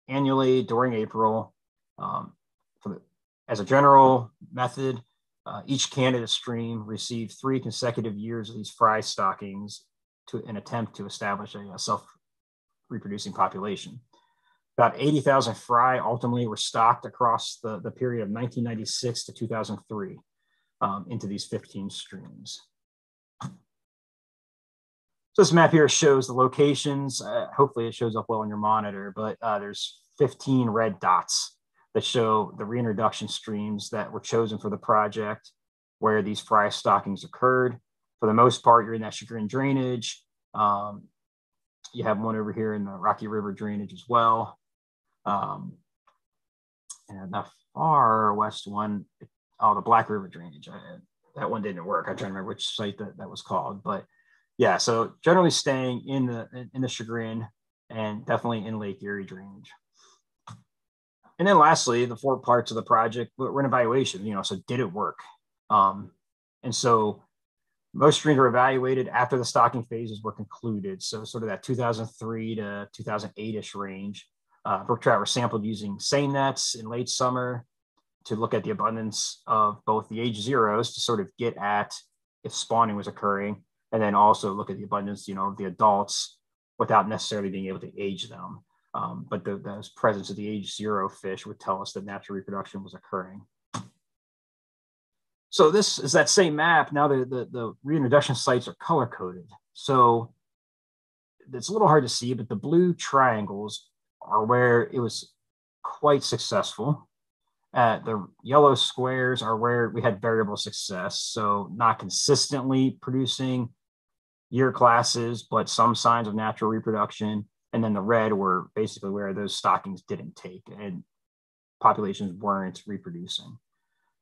annually during April. Um, the, as a general method, uh, each candidate stream received three consecutive years of these fry stockings to an attempt to establish a, a self-reproducing population. About 80,000 fry ultimately were stocked across the, the period of 1996 to 2003 um, into these 15 streams. So this map here shows the locations. Uh, hopefully it shows up well on your monitor, but uh, there's 15 red dots that show the reintroduction streams that were chosen for the project where these fry stockings occurred. For the most part, you're in that chagrin drainage. Um, you have one over here in the Rocky River drainage as well. Um, and the far west one, oh, the Black River drainage. I, that one didn't work. I'm trying to remember which site that, that was called, but yeah. So generally staying in the in the Chagrin and definitely in Lake Erie drainage. And then lastly, the four parts of the project were an evaluation. You know, so did it work? Um, and so most streams were evaluated after the stocking phases were concluded. So sort of that 2003 to 2008-ish range. Uh, brook trout were sampled using seine nets in late summer to look at the abundance of both the age zeros to sort of get at if spawning was occurring, and then also look at the abundance, you know, of the adults without necessarily being able to age them. Um, but the, the presence of the age zero fish would tell us that natural reproduction was occurring. So this is that same map. Now the, the, the reintroduction sites are color coded. So it's a little hard to see, but the blue triangles are where it was quite successful. Uh, the yellow squares are where we had variable success. So not consistently producing year classes, but some signs of natural reproduction. And then the red were basically where those stockings didn't take and populations weren't reproducing.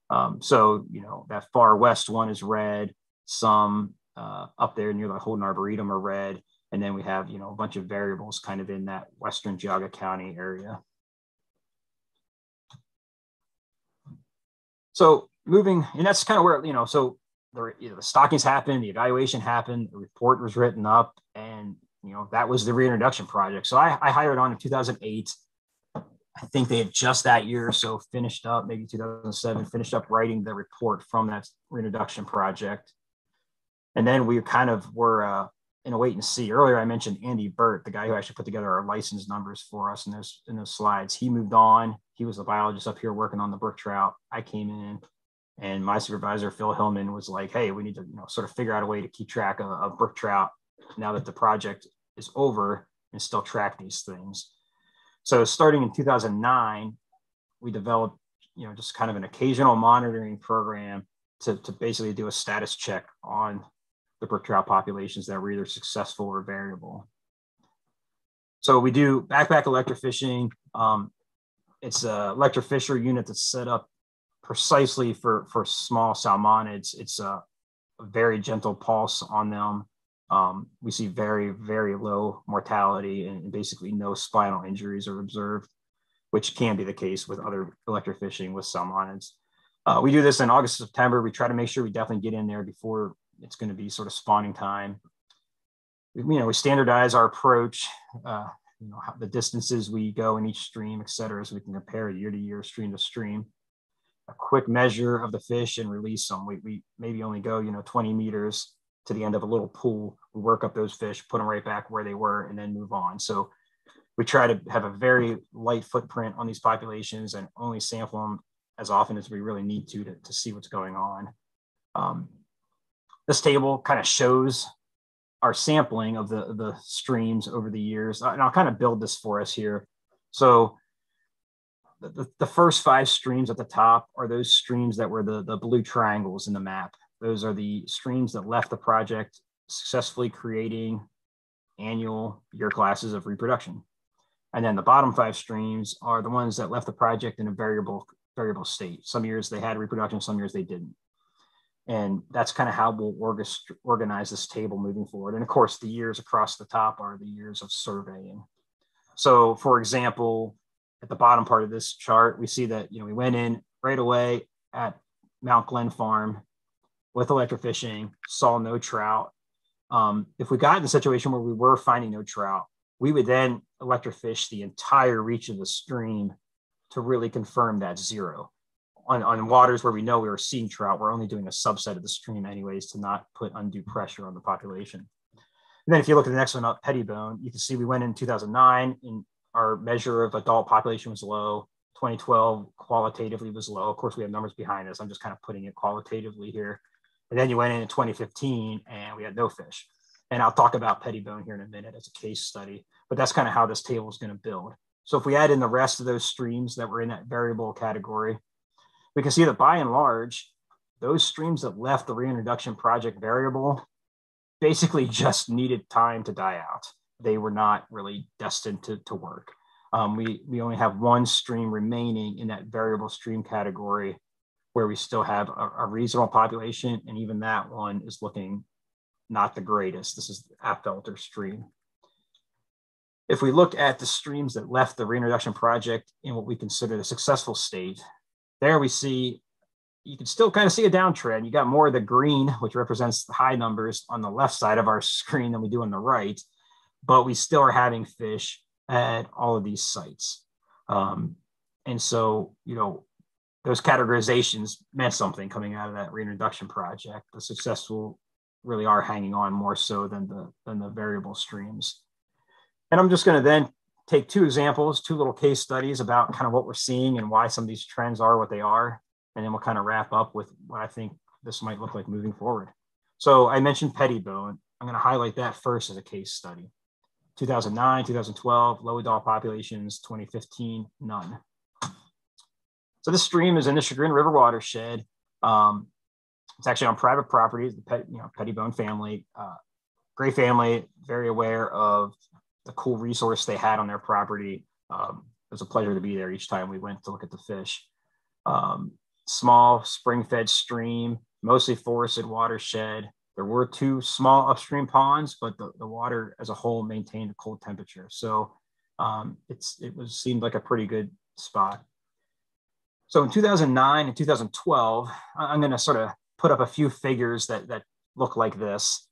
Um, so, you know, that far west one is red. Some uh, up there near the Holden Arboretum are red. And then we have, you know, a bunch of variables kind of in that Western Geauga County area. So moving, and that's kind of where, you know, so the, you know, the stockings happened, the evaluation happened, the report was written up, and, you know, that was the reintroduction project. So I, I hired on in 2008. I think they had just that year or so finished up, maybe 2007, finished up writing the report from that reintroduction project. And then we kind of were uh, in a wait and see. Earlier, I mentioned Andy Burt, the guy who actually put together our license numbers for us in those in those slides. He moved on. He was a biologist up here working on the brook trout. I came in, and my supervisor Phil Hillman was like, "Hey, we need to you know sort of figure out a way to keep track of, of brook trout now that the project is over and still track these things." So, starting in 2009, we developed you know just kind of an occasional monitoring program to, to basically do a status check on the brook trout populations that were either successful or variable. So we do backpack electrofishing. Um, it's a electrofisher unit that's set up precisely for, for small salmonids. It's a, a very gentle pulse on them. Um, we see very, very low mortality and basically no spinal injuries are observed, which can be the case with other electrofishing with some salmonids. Uh, we do this in August, September. We try to make sure we definitely get in there before it's going to be sort of spawning time. you know, we standardize our approach, uh, you know, the distances we go in each stream, et cetera, so we can compare year to year, stream to stream. A quick measure of the fish and release them. We, we maybe only go, you know, 20 meters to the end of a little pool. We work up those fish, put them right back where they were, and then move on. So we try to have a very light footprint on these populations and only sample them as often as we really need to to, to see what's going on. Um, this table kind of shows our sampling of the, the streams over the years. And I'll kind of build this for us here. So the, the first five streams at the top are those streams that were the, the blue triangles in the map. Those are the streams that left the project successfully creating annual year classes of reproduction. And then the bottom five streams are the ones that left the project in a variable variable state. Some years they had reproduction, some years they didn't. And that's kind of how we'll organize this table moving forward. And of course, the years across the top are the years of surveying. So for example, at the bottom part of this chart, we see that, you know, we went in right away at Mount Glen Farm with electrofishing, saw no trout. Um, if we got in a situation where we were finding no trout, we would then electrofish the entire reach of the stream to really confirm that zero on, on waters where we know we were seeing trout, we're only doing a subset of the stream anyways to not put undue pressure on the population. And then if you look at the next one up, Pettibone, you can see we went in 2009 and our measure of adult population was low. 2012 qualitatively was low. Of course, we have numbers behind us. I'm just kind of putting it qualitatively here. And then you went in in 2015 and we had no fish. And I'll talk about Pettibone here in a minute as a case study, but that's kind of how this table is going to build. So if we add in the rest of those streams that were in that variable category, we can see that by and large, those streams that left the reintroduction project variable basically just needed time to die out. They were not really destined to, to work. Um, we, we only have one stream remaining in that variable stream category where we still have a, a reasonable population, and even that one is looking not the greatest. This is the Apfelder stream. If we look at the streams that left the reintroduction project in what we consider the successful state, there we see, you can still kind of see a downtrend. You got more of the green, which represents the high numbers on the left side of our screen than we do on the right, but we still are having fish at all of these sites. Um, and so, you know, those categorizations meant something coming out of that reintroduction project. The successful really are hanging on more so than the than the variable streams. And I'm just going to then take two examples, two little case studies about kind of what we're seeing and why some of these trends are what they are. And then we'll kind of wrap up with what I think this might look like moving forward. So I mentioned Pettibone. I'm going to highlight that first as a case study. 2009, 2012, low adult populations, 2015, none. So this stream is in the Chagrin River watershed. Um, it's actually on private property, the Pet, you know, Pettibone family, uh, great family, very aware of the cool resource they had on their property. Um, it was a pleasure to be there each time we went to look at the fish. Um, small spring fed stream, mostly forested watershed. There were two small upstream ponds, but the, the water as a whole maintained a cold temperature. So um, it's it was seemed like a pretty good spot. So in 2009 and 2012, I'm going to sort of put up a few figures that that look like this.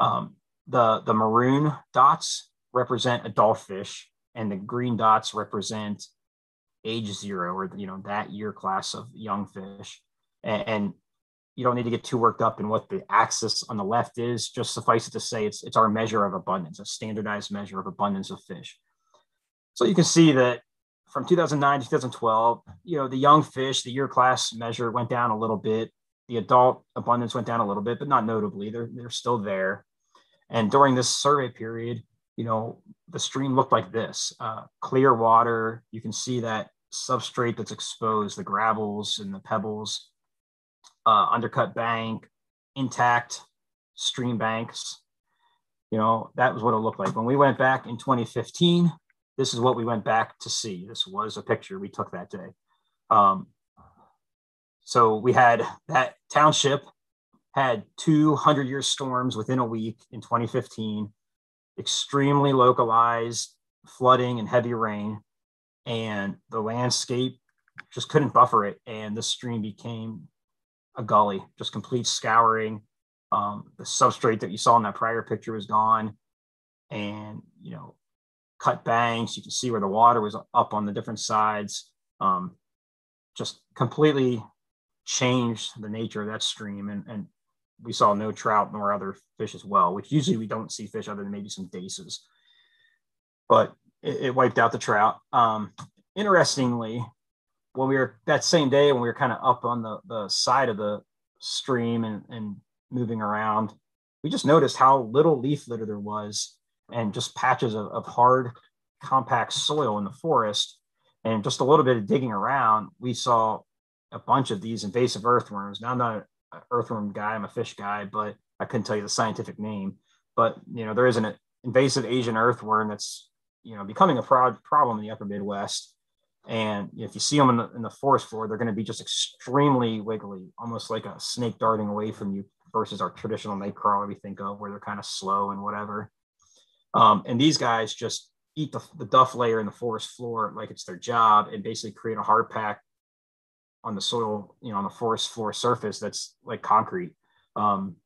Um, the the maroon dots represent adult fish and the green dots represent age zero or you know that year class of young fish. And, and, you don't need to get too worked up in what the axis on the left is. Just suffice it to say it's it's our measure of abundance a standardized measure of abundance of fish. So you can see that from 2009 to 2012 you know the young fish the year class measure went down a little bit the adult abundance went down a little bit but not notably they're, they're still there and during this survey period you know, the stream looked like this uh, clear water. You can see that substrate that's exposed, the gravels and the pebbles, uh, undercut bank, intact stream banks. You know, that was what it looked like. When we went back in 2015, this is what we went back to see. This was a picture we took that day. Um, so we had that township had 200 year storms within a week in 2015 extremely localized flooding and heavy rain, and the landscape just couldn't buffer it, and the stream became a gully, just complete scouring. Um, the substrate that you saw in that prior picture was gone. and you know cut banks. You can see where the water was up on the different sides. Um, just completely changed the nature of that stream, and, and we saw no trout nor other fish as well, which usually we don't see fish other than maybe some daces. But it, it wiped out the trout. Um, interestingly, when we were that same day when we were kind of up on the, the side of the stream and, and moving around, we just noticed how little leaf litter there was and just patches of, of hard, compact soil in the forest. And just a little bit of digging around, we saw a bunch of these invasive earthworms. Now, I'm not an earthworm guy, I'm a fish guy, but I couldn't tell you the scientific name. But, you know, there is an invasive Asian earthworm that's, you know, becoming a pro- problem in the upper Midwest. And if you see them in the, in the forest floor, they're going to be just extremely wiggly, almost like a snake darting away from you versus our traditional night crawler we think of, where they're kind of slow and whatever. Um, and these guys just eat the, the duff layer in the forest floor like it's their job and basically create a hard pack on the soil, you know, on the forest floor surface that's like concrete. Um,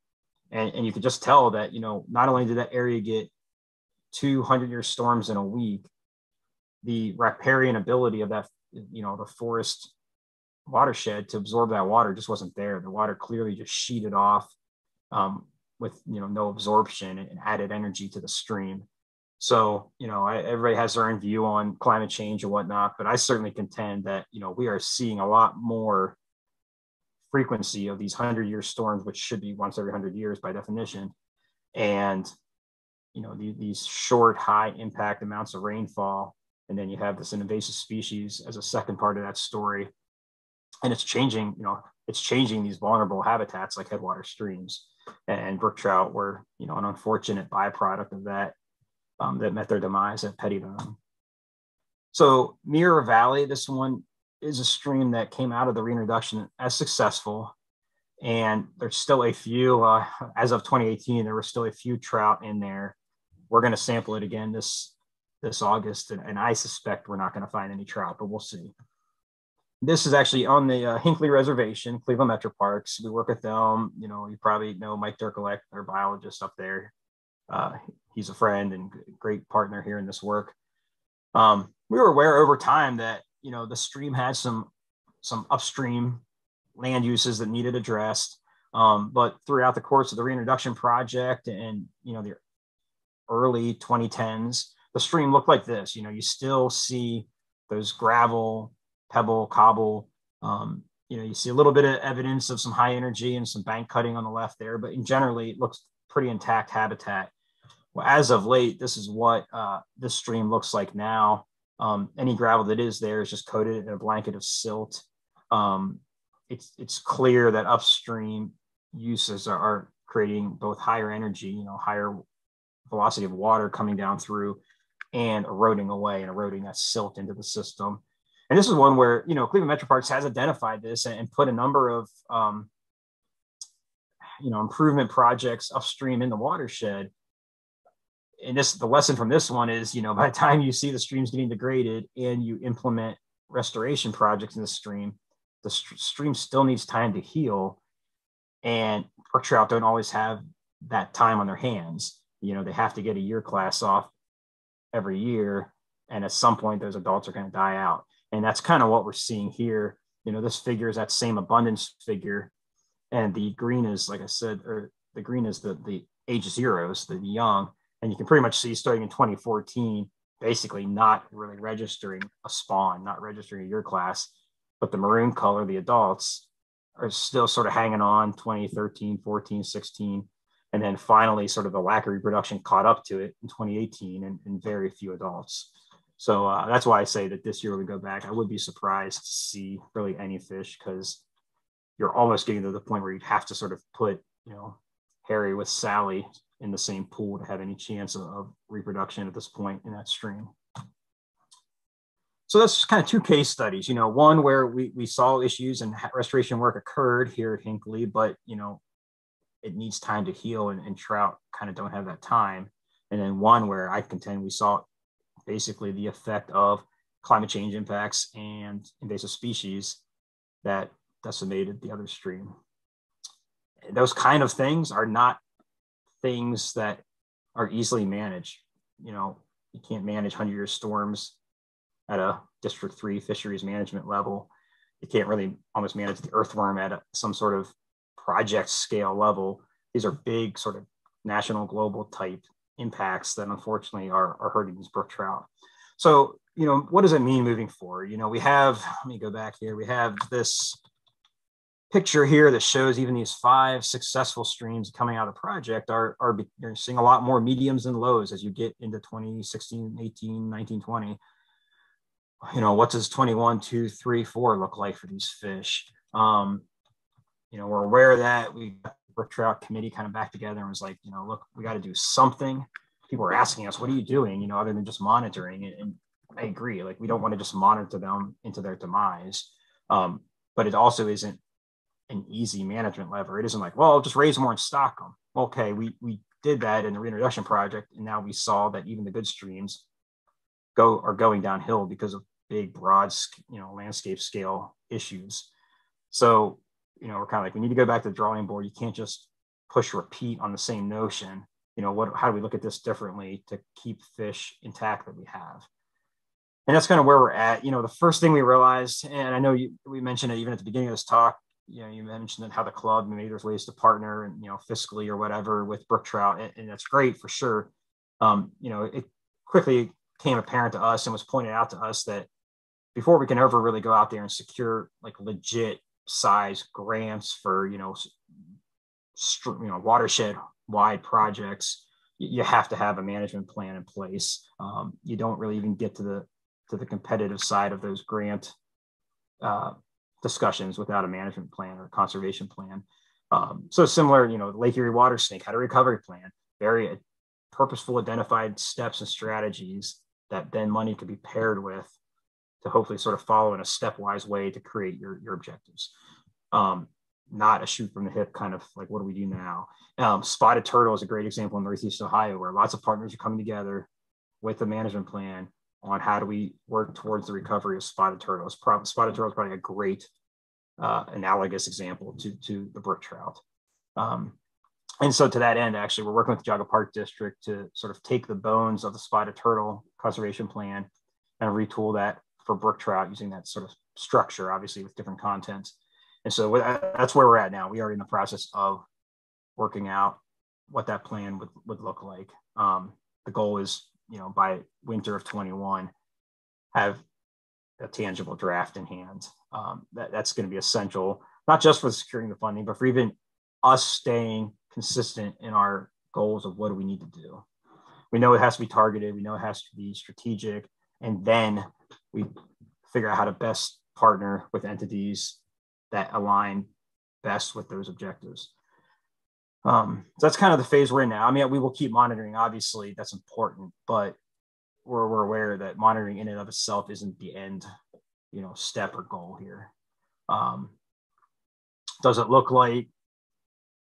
and, and you could just tell that, you know, not only did that area get 200 year storms in a week, the riparian ability of that, you know, the forest watershed to absorb that water just wasn't there. The water clearly just sheeted off um, with you know no absorption and added energy to the stream. So you know I, everybody has their own view on climate change and whatnot, but I certainly contend that you know we are seeing a lot more frequency of these hundred year storms, which should be once every hundred years by definition, and you know the, these short high impact amounts of rainfall and then you have this invasive species as a second part of that story. And it's changing you know it's changing these vulnerable habitats like headwater streams and brook trout were you know an unfortunate byproduct of that um, that met their demise at Pettibone. So Mirror Valley, this one is a stream that came out of the reintroduction as successful, and there's still a few. Uh, as of 2018, there were still a few trout in there. We're going to sample it again this this August, and, and I suspect we're not going to find any trout, but we'll see. This is actually on the uh, Hinckley Reservation, Cleveland Metro Parks. We work with them. You know, you probably know Mike Durkalek, our biologist up there. Uh, he's a friend and great partner here in this work. Um, we were aware over time that you know the stream had some some upstream land uses that needed addressed. Um, but throughout the course of the reintroduction project and you know the early 2010s, the stream looked like this. You know, you still see those gravel, pebble, cobble. Um, you know, you see a little bit of evidence of some high energy and some bank cutting on the left there, but in generally, it looks pretty intact habitat. Well, as of late, this is what uh, this stream looks like now. Um, any gravel that is there is just coated in a blanket of silt. Um, it's it's clear that upstream uses are, are creating both higher energy, you know, higher velocity of water coming down through and eroding away and eroding that silt into the system. And this is one where, you know, Cleveland Metro Parks has identified this and, put a number of, um, you know, improvement projects upstream in the watershed. And this, the lesson from this one is, you know, by the time you see the streams getting degraded and you implement restoration projects in the stream, the st- stream still needs time to heal. And brook trout don't always have that time on their hands. You know, they have to get a year class off every year. And at some point, those adults are going to die out. And that's kind of what we're seeing here. You know, this figure is that same abundance figure. And the green is, like I said, or the green is the, the age zeros, the young. And you can pretty much see starting in 2014, basically not really registering a spawn, not registering year class. But the maroon color, the adults, are still sort of hanging on 2013, 14, 16 and then finally sort of the lack of reproduction caught up to it in 2018 and, and very few adults so uh, that's why i say that this year when we go back i would be surprised to see really any fish because you're almost getting to the point where you'd have to sort of put you know harry with sally in the same pool to have any chance of, of reproduction at this point in that stream. So that's kind of two case studies you know one where we, we saw issues and restoration work occurred here at Hinckley, but you know it needs time to heal and, and trout kind of don't have that time. And then one where i contend we saw basically the effect of climate change impacts and invasive species that decimated the other stream those kind of things are not things that are easily managed you know, you can't manage 100 year storms at a District 3 fisheries management level. You can't really almost manage the earthworm at a, some sort of project scale level. These are big, sort of national, global type impacts that unfortunately are, are hurting these brook trout. So, you know, what does it mean moving forward? You know, we have, let me go back here, we have this picture here that shows even these five successful streams coming out of project are, are you're seeing a lot more mediums and lows as you get into 2016, 18, 19, 20. You know, what does 21, 2, 3, 4 look like for these fish? Um, you know, we're aware that. We got brook trout committee kind of back together and was like, you know, look, we got to do something. People are asking us, what are you doing? You know, other than just monitoring. And, and I agree. Like, we don't want to just monitor them into their demise. Um, but it also isn't an easy management lever. It isn't like, well, just raise more and stock them. Okay, we we did that in the reintroduction project, and now we saw that even the good streams go are going downhill because of big, broad, you know, landscape scale issues. So, you know, we're kind of like, we need to go back to the drawing board. You can't just push repeat on the same notion. You know, what? How do we look at this differently to keep fish intact that we have? And that's kind of where we're at. You know, the first thing we realized, and I know you, we mentioned it even at the beginning of this talk, you know, you mentioned how the club maybe there's ways to partner and you know fiscally or whatever with brook trout, and, and that's great for sure. Um, you know, it quickly came apparent to us and was pointed out to us that before we can ever really go out there and secure like legit size grants for you know you know watershed wide projects you have to have a management plan in place um, you don't really even get to the to the competitive side of those grant uh, discussions without a management plan or conservation plan. Um, so similar, you know, Lake Erie water snake had a recovery plan, very purposeful identified steps and strategies that then money could be paired with to hopefully sort of follow in a stepwise way to create your, your objectives. Um, not a shoot from the hip kind of like, what do we do now? Um, spotted turtle is a great example in Northeast Ohio where lots of partners are coming together with a management plan on how do we work towards the recovery of spotted turtles. Spotted turtle is probably a great uh, analogous example to, to the brook trout. Um, and so to that end, actually, we're working with the Geauga Park District to sort of take the bones of the spotted turtle conservation plan and retool that for brook trout using that sort of structure, obviously with different content. And so that's where we're at now. We are in the process of working out what that plan would, would look like. Um, the goal is you know, by winter of 21, have a tangible draft in hand. Um, that, that's going to be essential, not just for securing the funding, but for even us staying consistent in our goals of what do we need to do. We know it has to be targeted. We know it has to be strategic. And then we figure out how to best partner with entities that align best with those objectives. Um, so that's kind of the phase we're in now. I mean, we will keep monitoring. Obviously, that's important, but we're, we're aware that monitoring in and of itself isn't the end, you know, step or goal here. Um, does it look like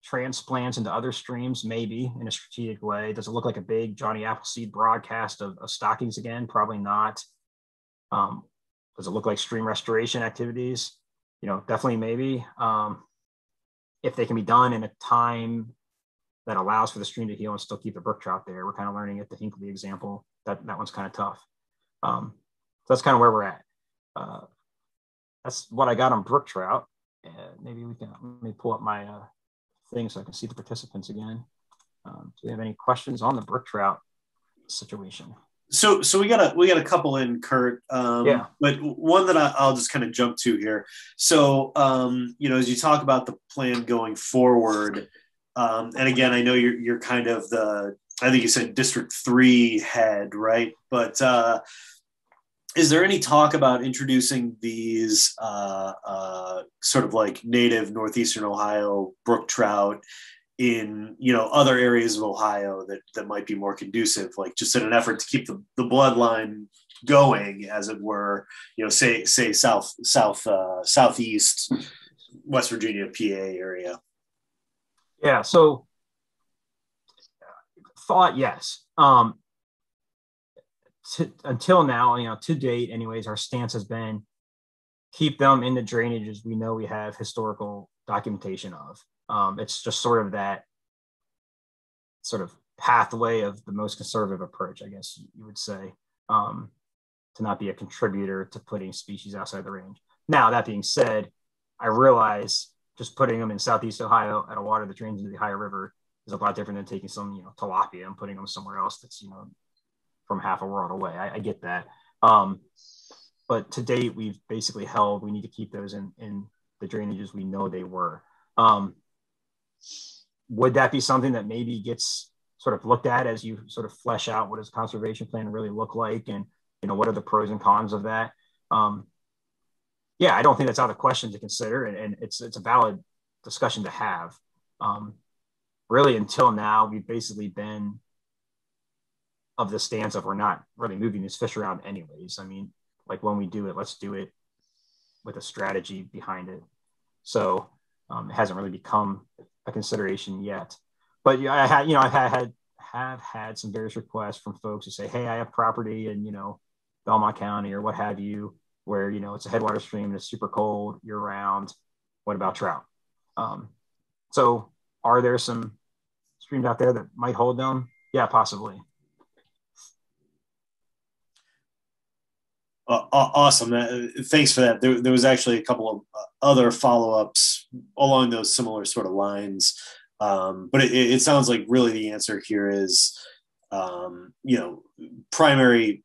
transplants into other streams? Maybe in a strategic way. Does it look like a big Johnny Appleseed broadcast of, of stockings again? Probably not. Um, does it look like stream restoration activities? You know, definitely maybe. Um, if they can be done in a time that allows for the stream to heal and still keep the brook trout there. We're kind of learning at the Hinckley example that that one's kind of tough. Um, so that's kind of where we're at. Uh, that's what I got on brook trout. Uh, maybe we can let me pull up my uh, thing so I can see the participants again. Um, do you have any questions on the brook trout situation? So so we got a we got a couple in Curt. Um, yeah. But one that I, will just kind of jump to here. So um, you know, as you talk about the plan going forward, um, and again, I know you're you're kind of the I think you said District Three head, right? But uh, is there any talk about introducing these uh, uh, sort of like native northeastern Ohio brook trout in you know other areas of Ohio that that might be more conducive, like just in an effort to keep the, the bloodline going, as it were. You know, say say south south uh, southeast West Virginia, PA area. Yeah. So thought yes. Um, to, until now, you know, to date, anyways, our stance has been keep them in the drainages we know we have historical documentation of. Um, it's just sort of that sort of pathway of the most conservative approach, I guess you would say, um, to not be a contributor to putting species outside the range. Now, that being said, I realize just putting them in Southeast Ohio at a water that drains into the Ohio River is a lot different than taking some, you know, tilapia and putting them somewhere else that's, you know, from half a world away. I, I get that. Um, but to date, we've basically held, we need to keep those in, in the drainages we know they were. Um, would that be something that maybe gets sort of looked at as you sort of flesh out what does conservation plan really look like? And you know what are the pros and cons of that? Um, yeah i don't think that's out of question to consider and, and it's it's a valid discussion to have. Um, really until now we've basically been of the stance of we're not really moving this fish around anyways. I mean like when we do it let's do it with a strategy behind it. So um, it hasn't really become a consideration yet. But I had, you know, had, had have had some various requests from folks who say, "Hey, I have property in, you know, Belmont County or what have you, where you know it's a headwater stream and it's super cold year round. What about trout?" Um, so, are there some streams out there that might hold them? Yeah, possibly. Uh, awesome. Uh, thanks for that. There, there, was actually a couple of uh, other follow ups along those similar sort of lines. Um, but it, it, sounds like really the answer here is, um, you know, primary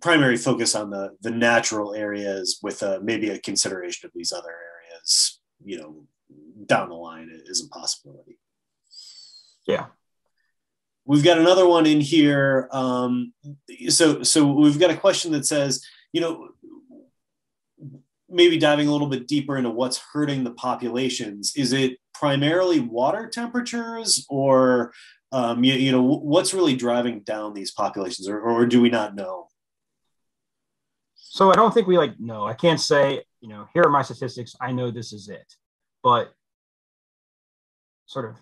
primary focus on the the natural areas with a, maybe a consideration of these other areas. You know, down the line is a possibility. Yeah, we've got another one in here. Um, so, so we've got a question that says, you know, maybe diving a little bit deeper into what's hurting the populations. Is it primarily water temperatures or, um, you, you, know, what's really driving down these populations or, or do we not know? So I don't think we like know. I can't say, you know, here are my statistics. I know this is it. But sort of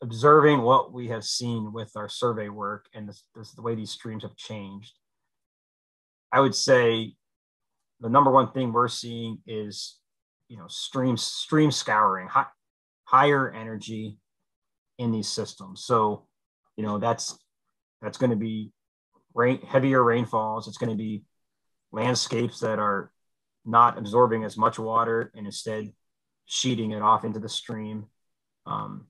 observing what we have seen with our survey work and this, this, the way these streams have changed, I would say the number one thing we're seeing is, you know, stream stream scouring, high, higher energy in these systems. So, you know, that's that's going to be rain, heavier rainfalls. It's going to be landscapes that are not absorbing as much water and instead sheeting it off into the stream. Um,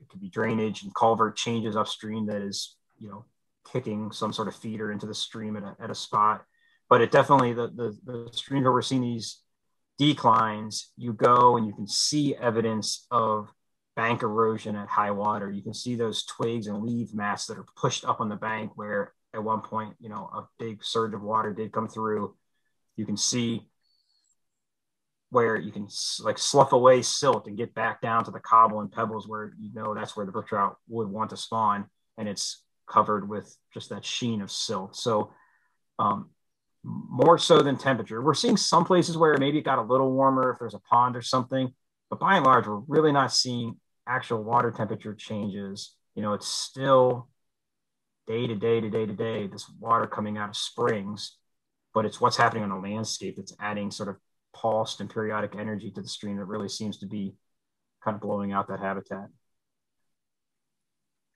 it could be drainage and culvert changes upstream that is, you know, kicking some sort of feeder into the stream at a, at a spot. But it definitely, the, the, the streams where we're seeing these declines, you go and you can see evidence of bank erosion at high water. You can see those twigs and leaf mats that are pushed up on the bank where at one point, you know, a big surge of water did come through. You can see where you can like slough away silt and get back down to the cobble and pebbles where you know that's where the brook trout would want to spawn and it's covered with just that sheen of silt so um, more so than temperature we're seeing some places where maybe it got a little warmer if there's a pond or something but by and large we're really not seeing actual water temperature changes you know it's still day to day to day to day this water coming out of springs but it's what's happening on the landscape that's adding sort of pulsed and periodic energy to the stream that really seems to be kind of blowing out that habitat.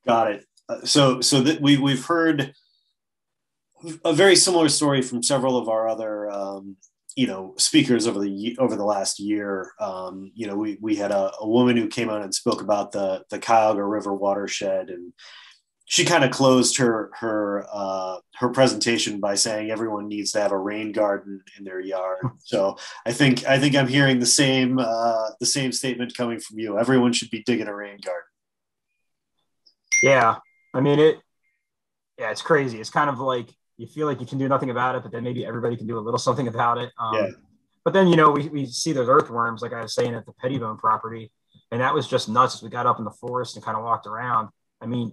Got it. So, so that we we've heard a very similar story from several of our other, um, you know, speakers over the over the last year. Um, you know, we we had a, a woman who came out and spoke about the the Cuyahoga River watershed and she kind of closed her her uh, her presentation by saying everyone needs to have a rain garden in their yard. So I think I think I'm hearing the same uh, the same statement coming from you. Everyone should be digging a rain garden. Yeah, I mean it. Yeah, it's crazy. It's kind of like you feel like you can do nothing about it, but then maybe everybody can do a little something about it. Um, yeah. But then you know we, we see those earthworms, like I was saying at the Pettibone property, and that was just nuts. As we got up in the forest and kind of walked around. I mean,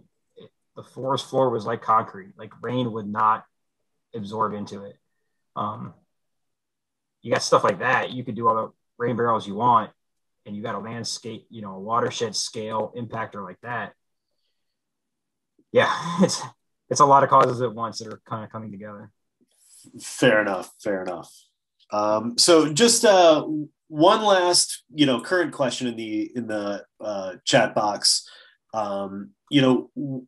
the forest floor was like concrete, like rain would not absorb into it. Um, you got stuff like that. You could do all the rain barrels you want, and you got a landscape, you know, a watershed scale impactor like that. Yeah, it's it's a lot of causes at once that are kind of coming together. Fair enough. Fair enough. Um, so just uh, one last, you know, current question in the in the uh, chat box um, you know,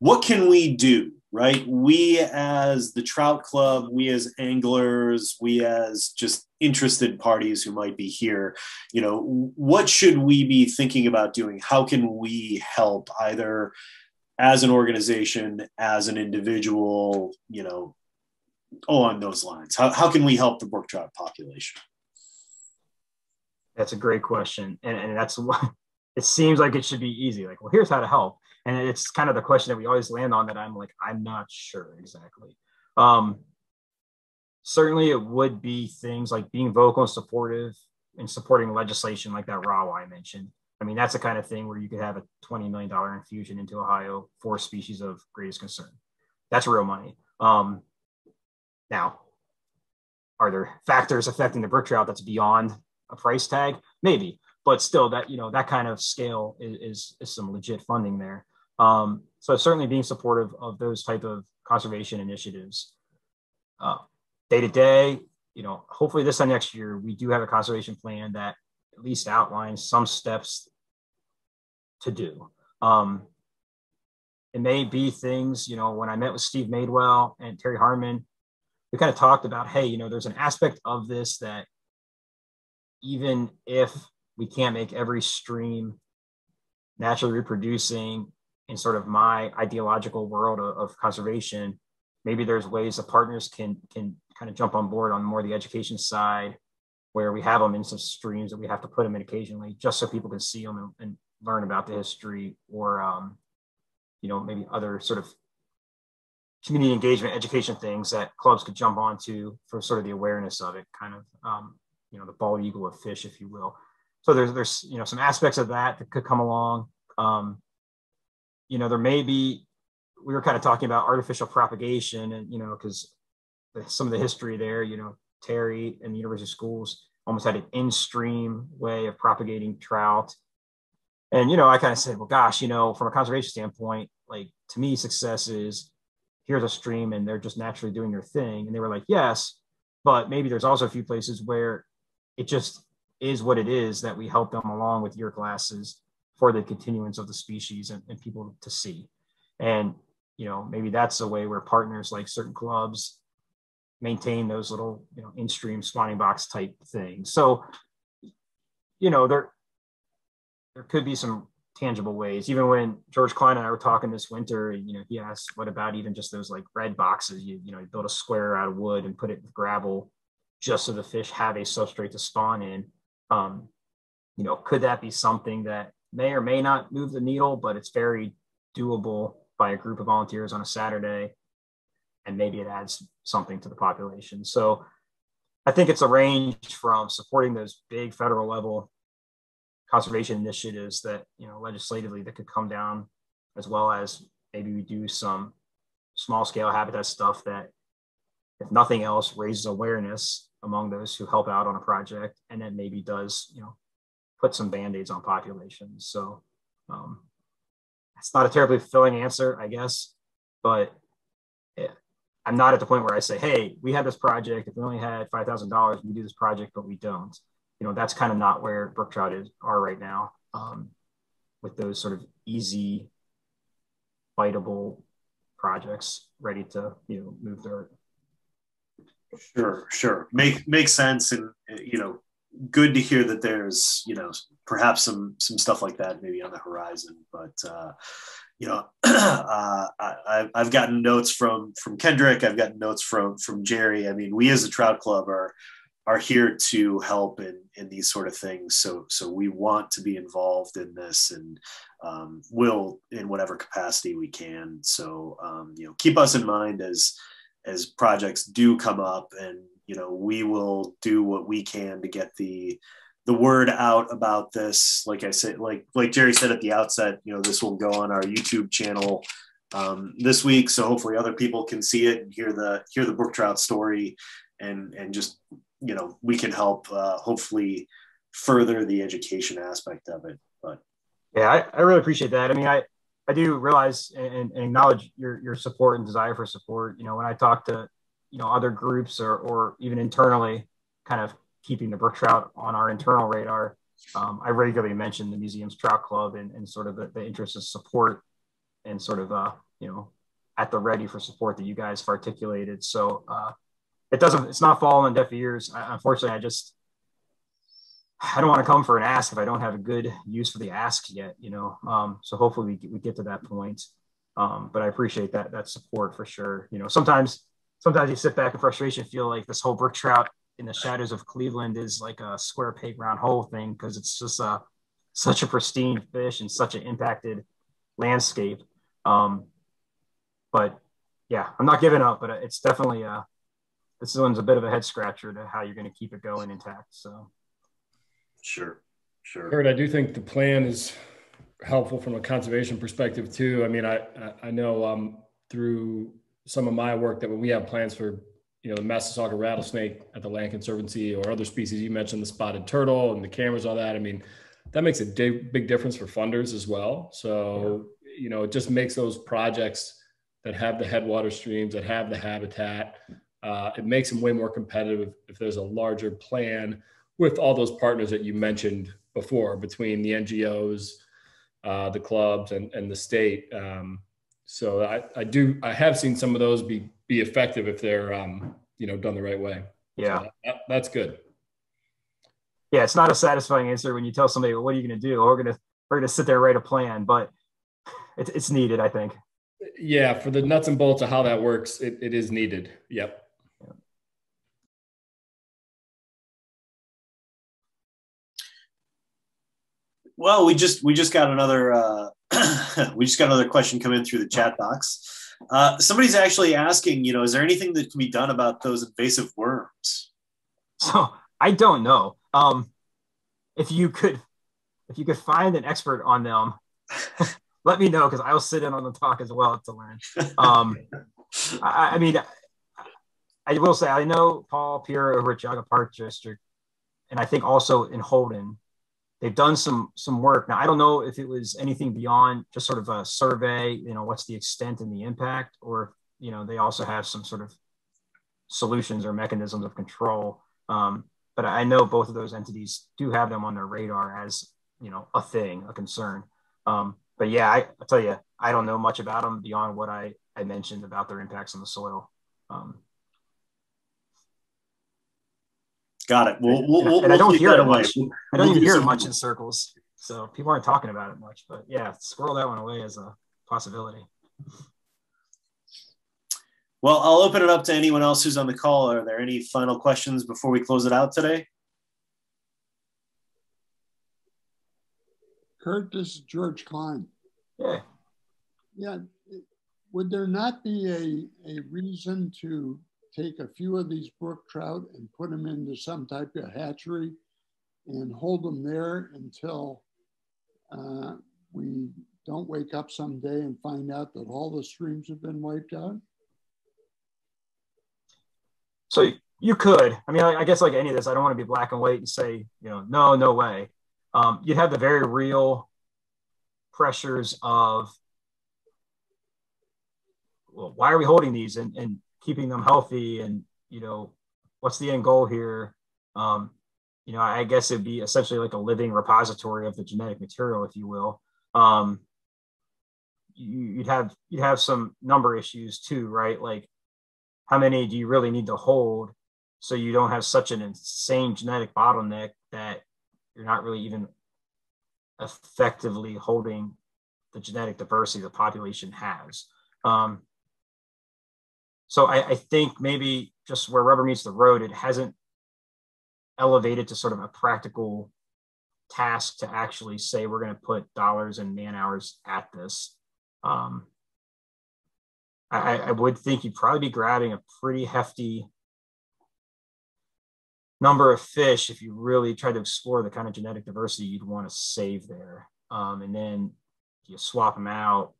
what can we do right? We as the Trout Club, we as anglers, we as just interested parties who might be here, you know, what should we be thinking about doing? How can we help either as an organization, as an individual, you know, along those lines? How, how can we help the brook trout population? That's a great question. And, and that's what it seems like it should be easy. Like, well, here's how to help and it's kind of the question that we always land on that i'm like i'm not sure exactly um, certainly it would be things like being vocal and supportive and supporting legislation like that rawa i mentioned. I mean that's the kind of thing where you could have a $20 million infusion into ohio for species of greatest concern. That's real money. Um, now are there factors affecting the brook trout that's beyond a price tag? Maybe but still that you know that kind of scale is, is, is some legit funding there. Um, so certainly being supportive of those type of conservation initiatives. Uh, day to day, you know, hopefully this time next year, we do have a conservation plan that at least outlines some steps to do. Um, it may be things, you know, when I met with Steve Madewell and Terry Harmon, we kind of talked about, hey, you know, there's an aspect of this that even if we can't make every stream naturally reproducing in sort of my ideological world of, of conservation, maybe there's ways the partners can can kind of jump on board on more the education side, where we have them in some streams that we have to put them in occasionally, just so people can see them and, and learn about the history, or um, you know maybe other sort of community engagement education things that clubs could jump onto for sort of the awareness of it, kind of um, you know the bald eagle of fish, if you will. So there's there's you know some aspects of that that could come along. Um, you know, there may be, we were kind of talking about artificial propagation and, you know, because some of the history there, you know, Terry and the University Schools almost had an in-stream way of propagating trout. And, you know, I kind of said, well, gosh, you know, from a conservation standpoint, like to me, success is here's a stream and they're just naturally doing their thing. And they were like, yes, but maybe there's also a few places where it just is what it is that we help them along with your glasses for the continuance of the species and, and people to see. And, you know, maybe that's a way where partners like certain clubs maintain those little, you know, in-stream spawning box type things. So, you know, there, there could be some tangible ways. Even when George Klein and I were talking this winter, you know, he asked, what about even just those like redd boxes? You, you know, you build a square out of wood and put it with gravel just so the fish have a substrate to spawn in. Um, you know, could that be something that may or may not move the needle, but it's very doable by a group of volunteers on a Saturday. And maybe it adds something to the population. So I think it's a range from supporting those big federal level conservation initiatives that, you know, legislatively that could come down, as well as maybe we do some small scale habitat stuff that, if nothing else, raises awareness among those who help out on a project and then maybe does, you know, put some band-aids on populations. So um, it's not a terribly fulfilling answer, I guess, but I'm not at the point where I say, hey, we have this project. If we only had $5,000, we do this project, but we don't. You know, that's kind of not where brook trout is are right now um, with those sort of easy, biteable projects ready to, you know, move their. Sure, sure. Make makes sense, and you know, good to hear that there's you know perhaps some some stuff like that maybe on the horizon but uh, you know uh, I, i've gotten notes from from kendrick. I've gotten notes from from jerry. I mean we as a trout club are are here to help in in these sort of things. So so we want to be involved in this and um, will in whatever capacity we can. So um, you know keep us in mind as as projects do come up and you know we will do what we can to get the the word out about this like i said like like jerry said at the outset you know this will go on our youtube channel um, this week. So hopefully other people can see it and hear the hear the brook trout story and and just you know we can help uh, hopefully further the education aspect of it. But yeah I, I really appreciate that. I mean i i do realize and, and acknowledge your your support and desire for support. You know when i talk to you know other groups or or even internally kind of keeping the brook trout on our internal radar um, I regularly mention the museum's trout club and, and sort of the, the interest of support and sort of, uh, you know, at the ready for support that you guys have articulated. So uh, it doesn't, it's not falling on deaf ears. I, unfortunately, I just, I don't want to come for an ask if I don't have a good use for the ask yet, you know. Um, so hopefully we, we get to that point. Um, but I appreciate that that support for sure. You know, sometimes sometimes you sit back in frustration, feel like this whole brook trout in the shadows of Cleveland is like a square peg round hole thing because it's just a such a pristine fish and such an impacted landscape. Um, but yeah, I'm not giving up, but it's definitely a this one's a bit of a head scratcher to how you're going to keep it going intact. So sure, sure. Curt, I do think the plan is helpful from a conservation perspective too. I mean, I I know um, through some of my work that when we have plans for you know the Massasauga rattlesnake at the Land Conservancy or other species, you mentioned the spotted turtle and the cameras, all that. I mean, that makes a big difference for funders as well. So yeah. you know, it just makes those projects that have the headwater streams that have the habitat. Uh, it makes them way more competitive if there's a larger plan with all those partners that you mentioned before between the NGOs, uh, the clubs, and, and the state. Um, so I, I do I have seen some of those be be effective if they're um, you know done the right way. Yeah, so that, that's good. Yeah, it's not a satisfying answer when you tell somebody, well, "What are you going to do?" we're going to we're going to sit there write a plan, but it, it's needed, I think. Yeah, for the nuts and bolts of how that works, it, it is needed. Yep. Well, we just we just got another uh, we just got another question come in through the chat box. Uh, somebody's actually asking, you know, is there anything that can be done about those invasive worms? So I don't know. Um, if you could, if you could find an expert on them, let me know because I'll sit in on the talk as well to learn. Um, I, I, mean, I will say I know Paul Pira over at Geauga Park District, and I think also in Holden they've done some some work. Now i don't know if it was anything beyond just sort of a survey you know what's the extent and the impact or you know they also have some sort of solutions or mechanisms of control. Um, but i know both of those entities do have them on their radar as you know a thing a concern. Um, but yeah I, I tell you i don't know much about them beyond what i i mentioned about their impacts on the soil. Um, Got it. We'll, we'll, we'll, and I don't hear it much. I don't even hear it much in circles. So people aren't talking about it much. But yeah, squirrel that one away as a possibility. Well, I'll open it up to anyone else who's on the call. Are there any final questions before we close it out today? Curt, this is George Klein. Yeah. Yeah. Would there not be a, a reason to take a few of these brook trout and put them into some type of hatchery and hold them there until uh, we don't wake up someday and find out that all the streams have been wiped out? So you could. I mean, I, guess like any of this, I don't want to be black and white and say, you know, no, no way. Um, you'd have the very real pressures of, well, why are we holding these? And, and keeping them healthy and you know what's the end goal here? Um, you know i guess it'd be essentially like a living repository of the genetic material if you will. Um, you, would have you'd have some number issues too right? Like how many do you really need to hold so you don't have such an insane genetic bottleneck that you're not really even effectively holding the genetic diversity the population has? Um, so I, I think maybe just where rubber meets the road, it hasn't elevated to sort of a practical task to actually say we're going to put dollars and man hours at this. Um, I, I would think you'd probably be grabbing a pretty hefty number of fish if you really try to explore the kind of genetic diversity you'd want to save there. Um, and then do you swap them out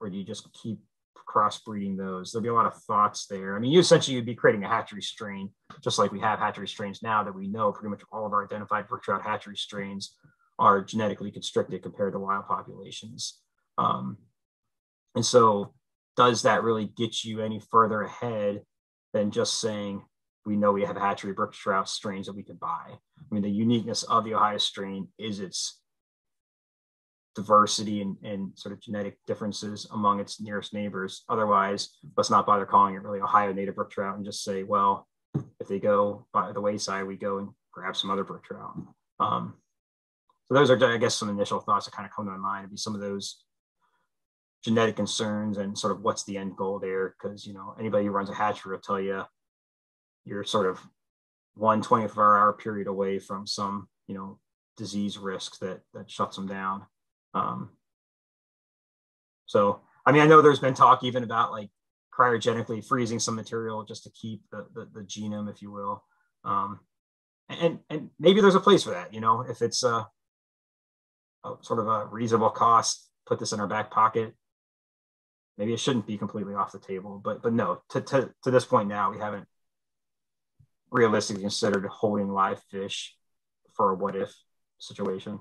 or do you just keep crossbreeding those. There'll be a lot of thoughts there. I mean, you essentially you'd be creating a hatchery strain, just like we have hatchery strains now that we know pretty much all of our identified brook trout hatchery strains are genetically constricted compared to wild populations. Um, and so, does that really get you any further ahead than just saying we know we have hatchery brook trout strains that we could buy. I mean, the uniqueness of the Ohio strain is its diversity and, and sort of genetic differences among its nearest neighbors. Otherwise, let's not bother calling it really Ohio native brook trout and just say, well, if they go by the wayside, we go and grab some other brook trout. Um, so those are, I guess, some initial thoughts that kind of come to my mind. It'd be some of those genetic concerns and sort of what's the end goal there. Because you know, anybody who runs a hatchery will tell you you're sort of one 24 hour period away from some, you know, disease risk that that shuts them down. Um, so, I mean, I know there's been talk even about like cryogenically freezing some material just to keep the, the, the genome, if you will. Um, and, and maybe there's a place for that, you know, if it's a, a sort of a reasonable cost, put this in our back pocket. Maybe it shouldn't be completely off the table, but, but no, to, to, to this point now, we haven't realistically considered holding live fish for a what if situation.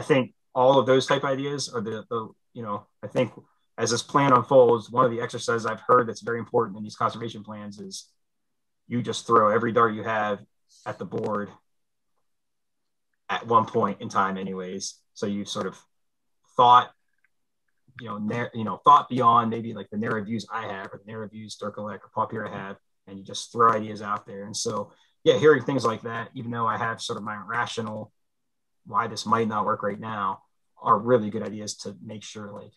I think all of those type ideas are the, the you know, I think as this plan unfolds, one of the exercises I've heard that's very important in these conservation plans is you just throw every dart you have at the board at one point in time, anyways. So you sort of thought, you know, nar- you know, thought beyond maybe like the narrow views I have or the narrow views Dirkolek or Paul Pira have, and you just throw ideas out there. And so, yeah, hearing things like that, even though I have sort of my rational why this might not work right now, are really good ideas to make sure like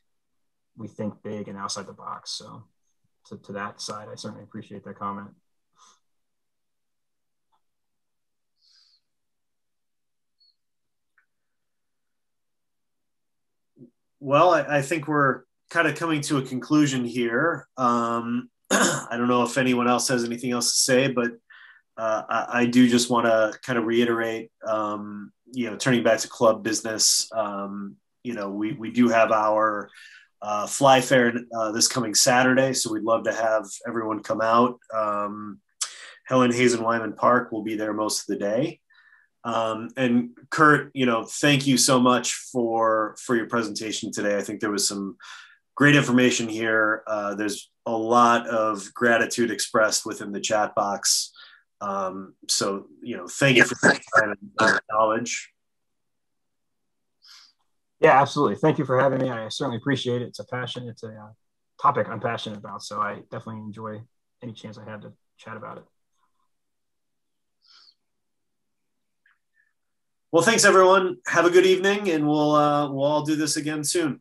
we think big and outside the box. So to, to that side, I certainly appreciate that comment. Well, I, I, think we're kind of coming to a conclusion here. Um, I don't know if anyone else has anything else to say, but uh, I, I, do just want to kind of reiterate, um, you know, turning back to club business. Um, you know, we we do have our uh, fly fair uh, this coming Saturday, so we'd love to have everyone come out. Um, Helen Hazen Wyman Park will be there most of the day. Um, and Curt, you know, thank you so much for for your presentation today. I think there was some great information here. Uh, there's a lot of gratitude expressed within the chat box. Um, so, you know, thank you for your knowledge. Yeah, absolutely. Thank you for having me. I certainly appreciate it. It's a passion. It's a uh, topic I'm passionate about. So I definitely enjoy any chance I have to chat about it. Well, thanks everyone. Have a good evening, and we'll uh, we'll all do this again soon.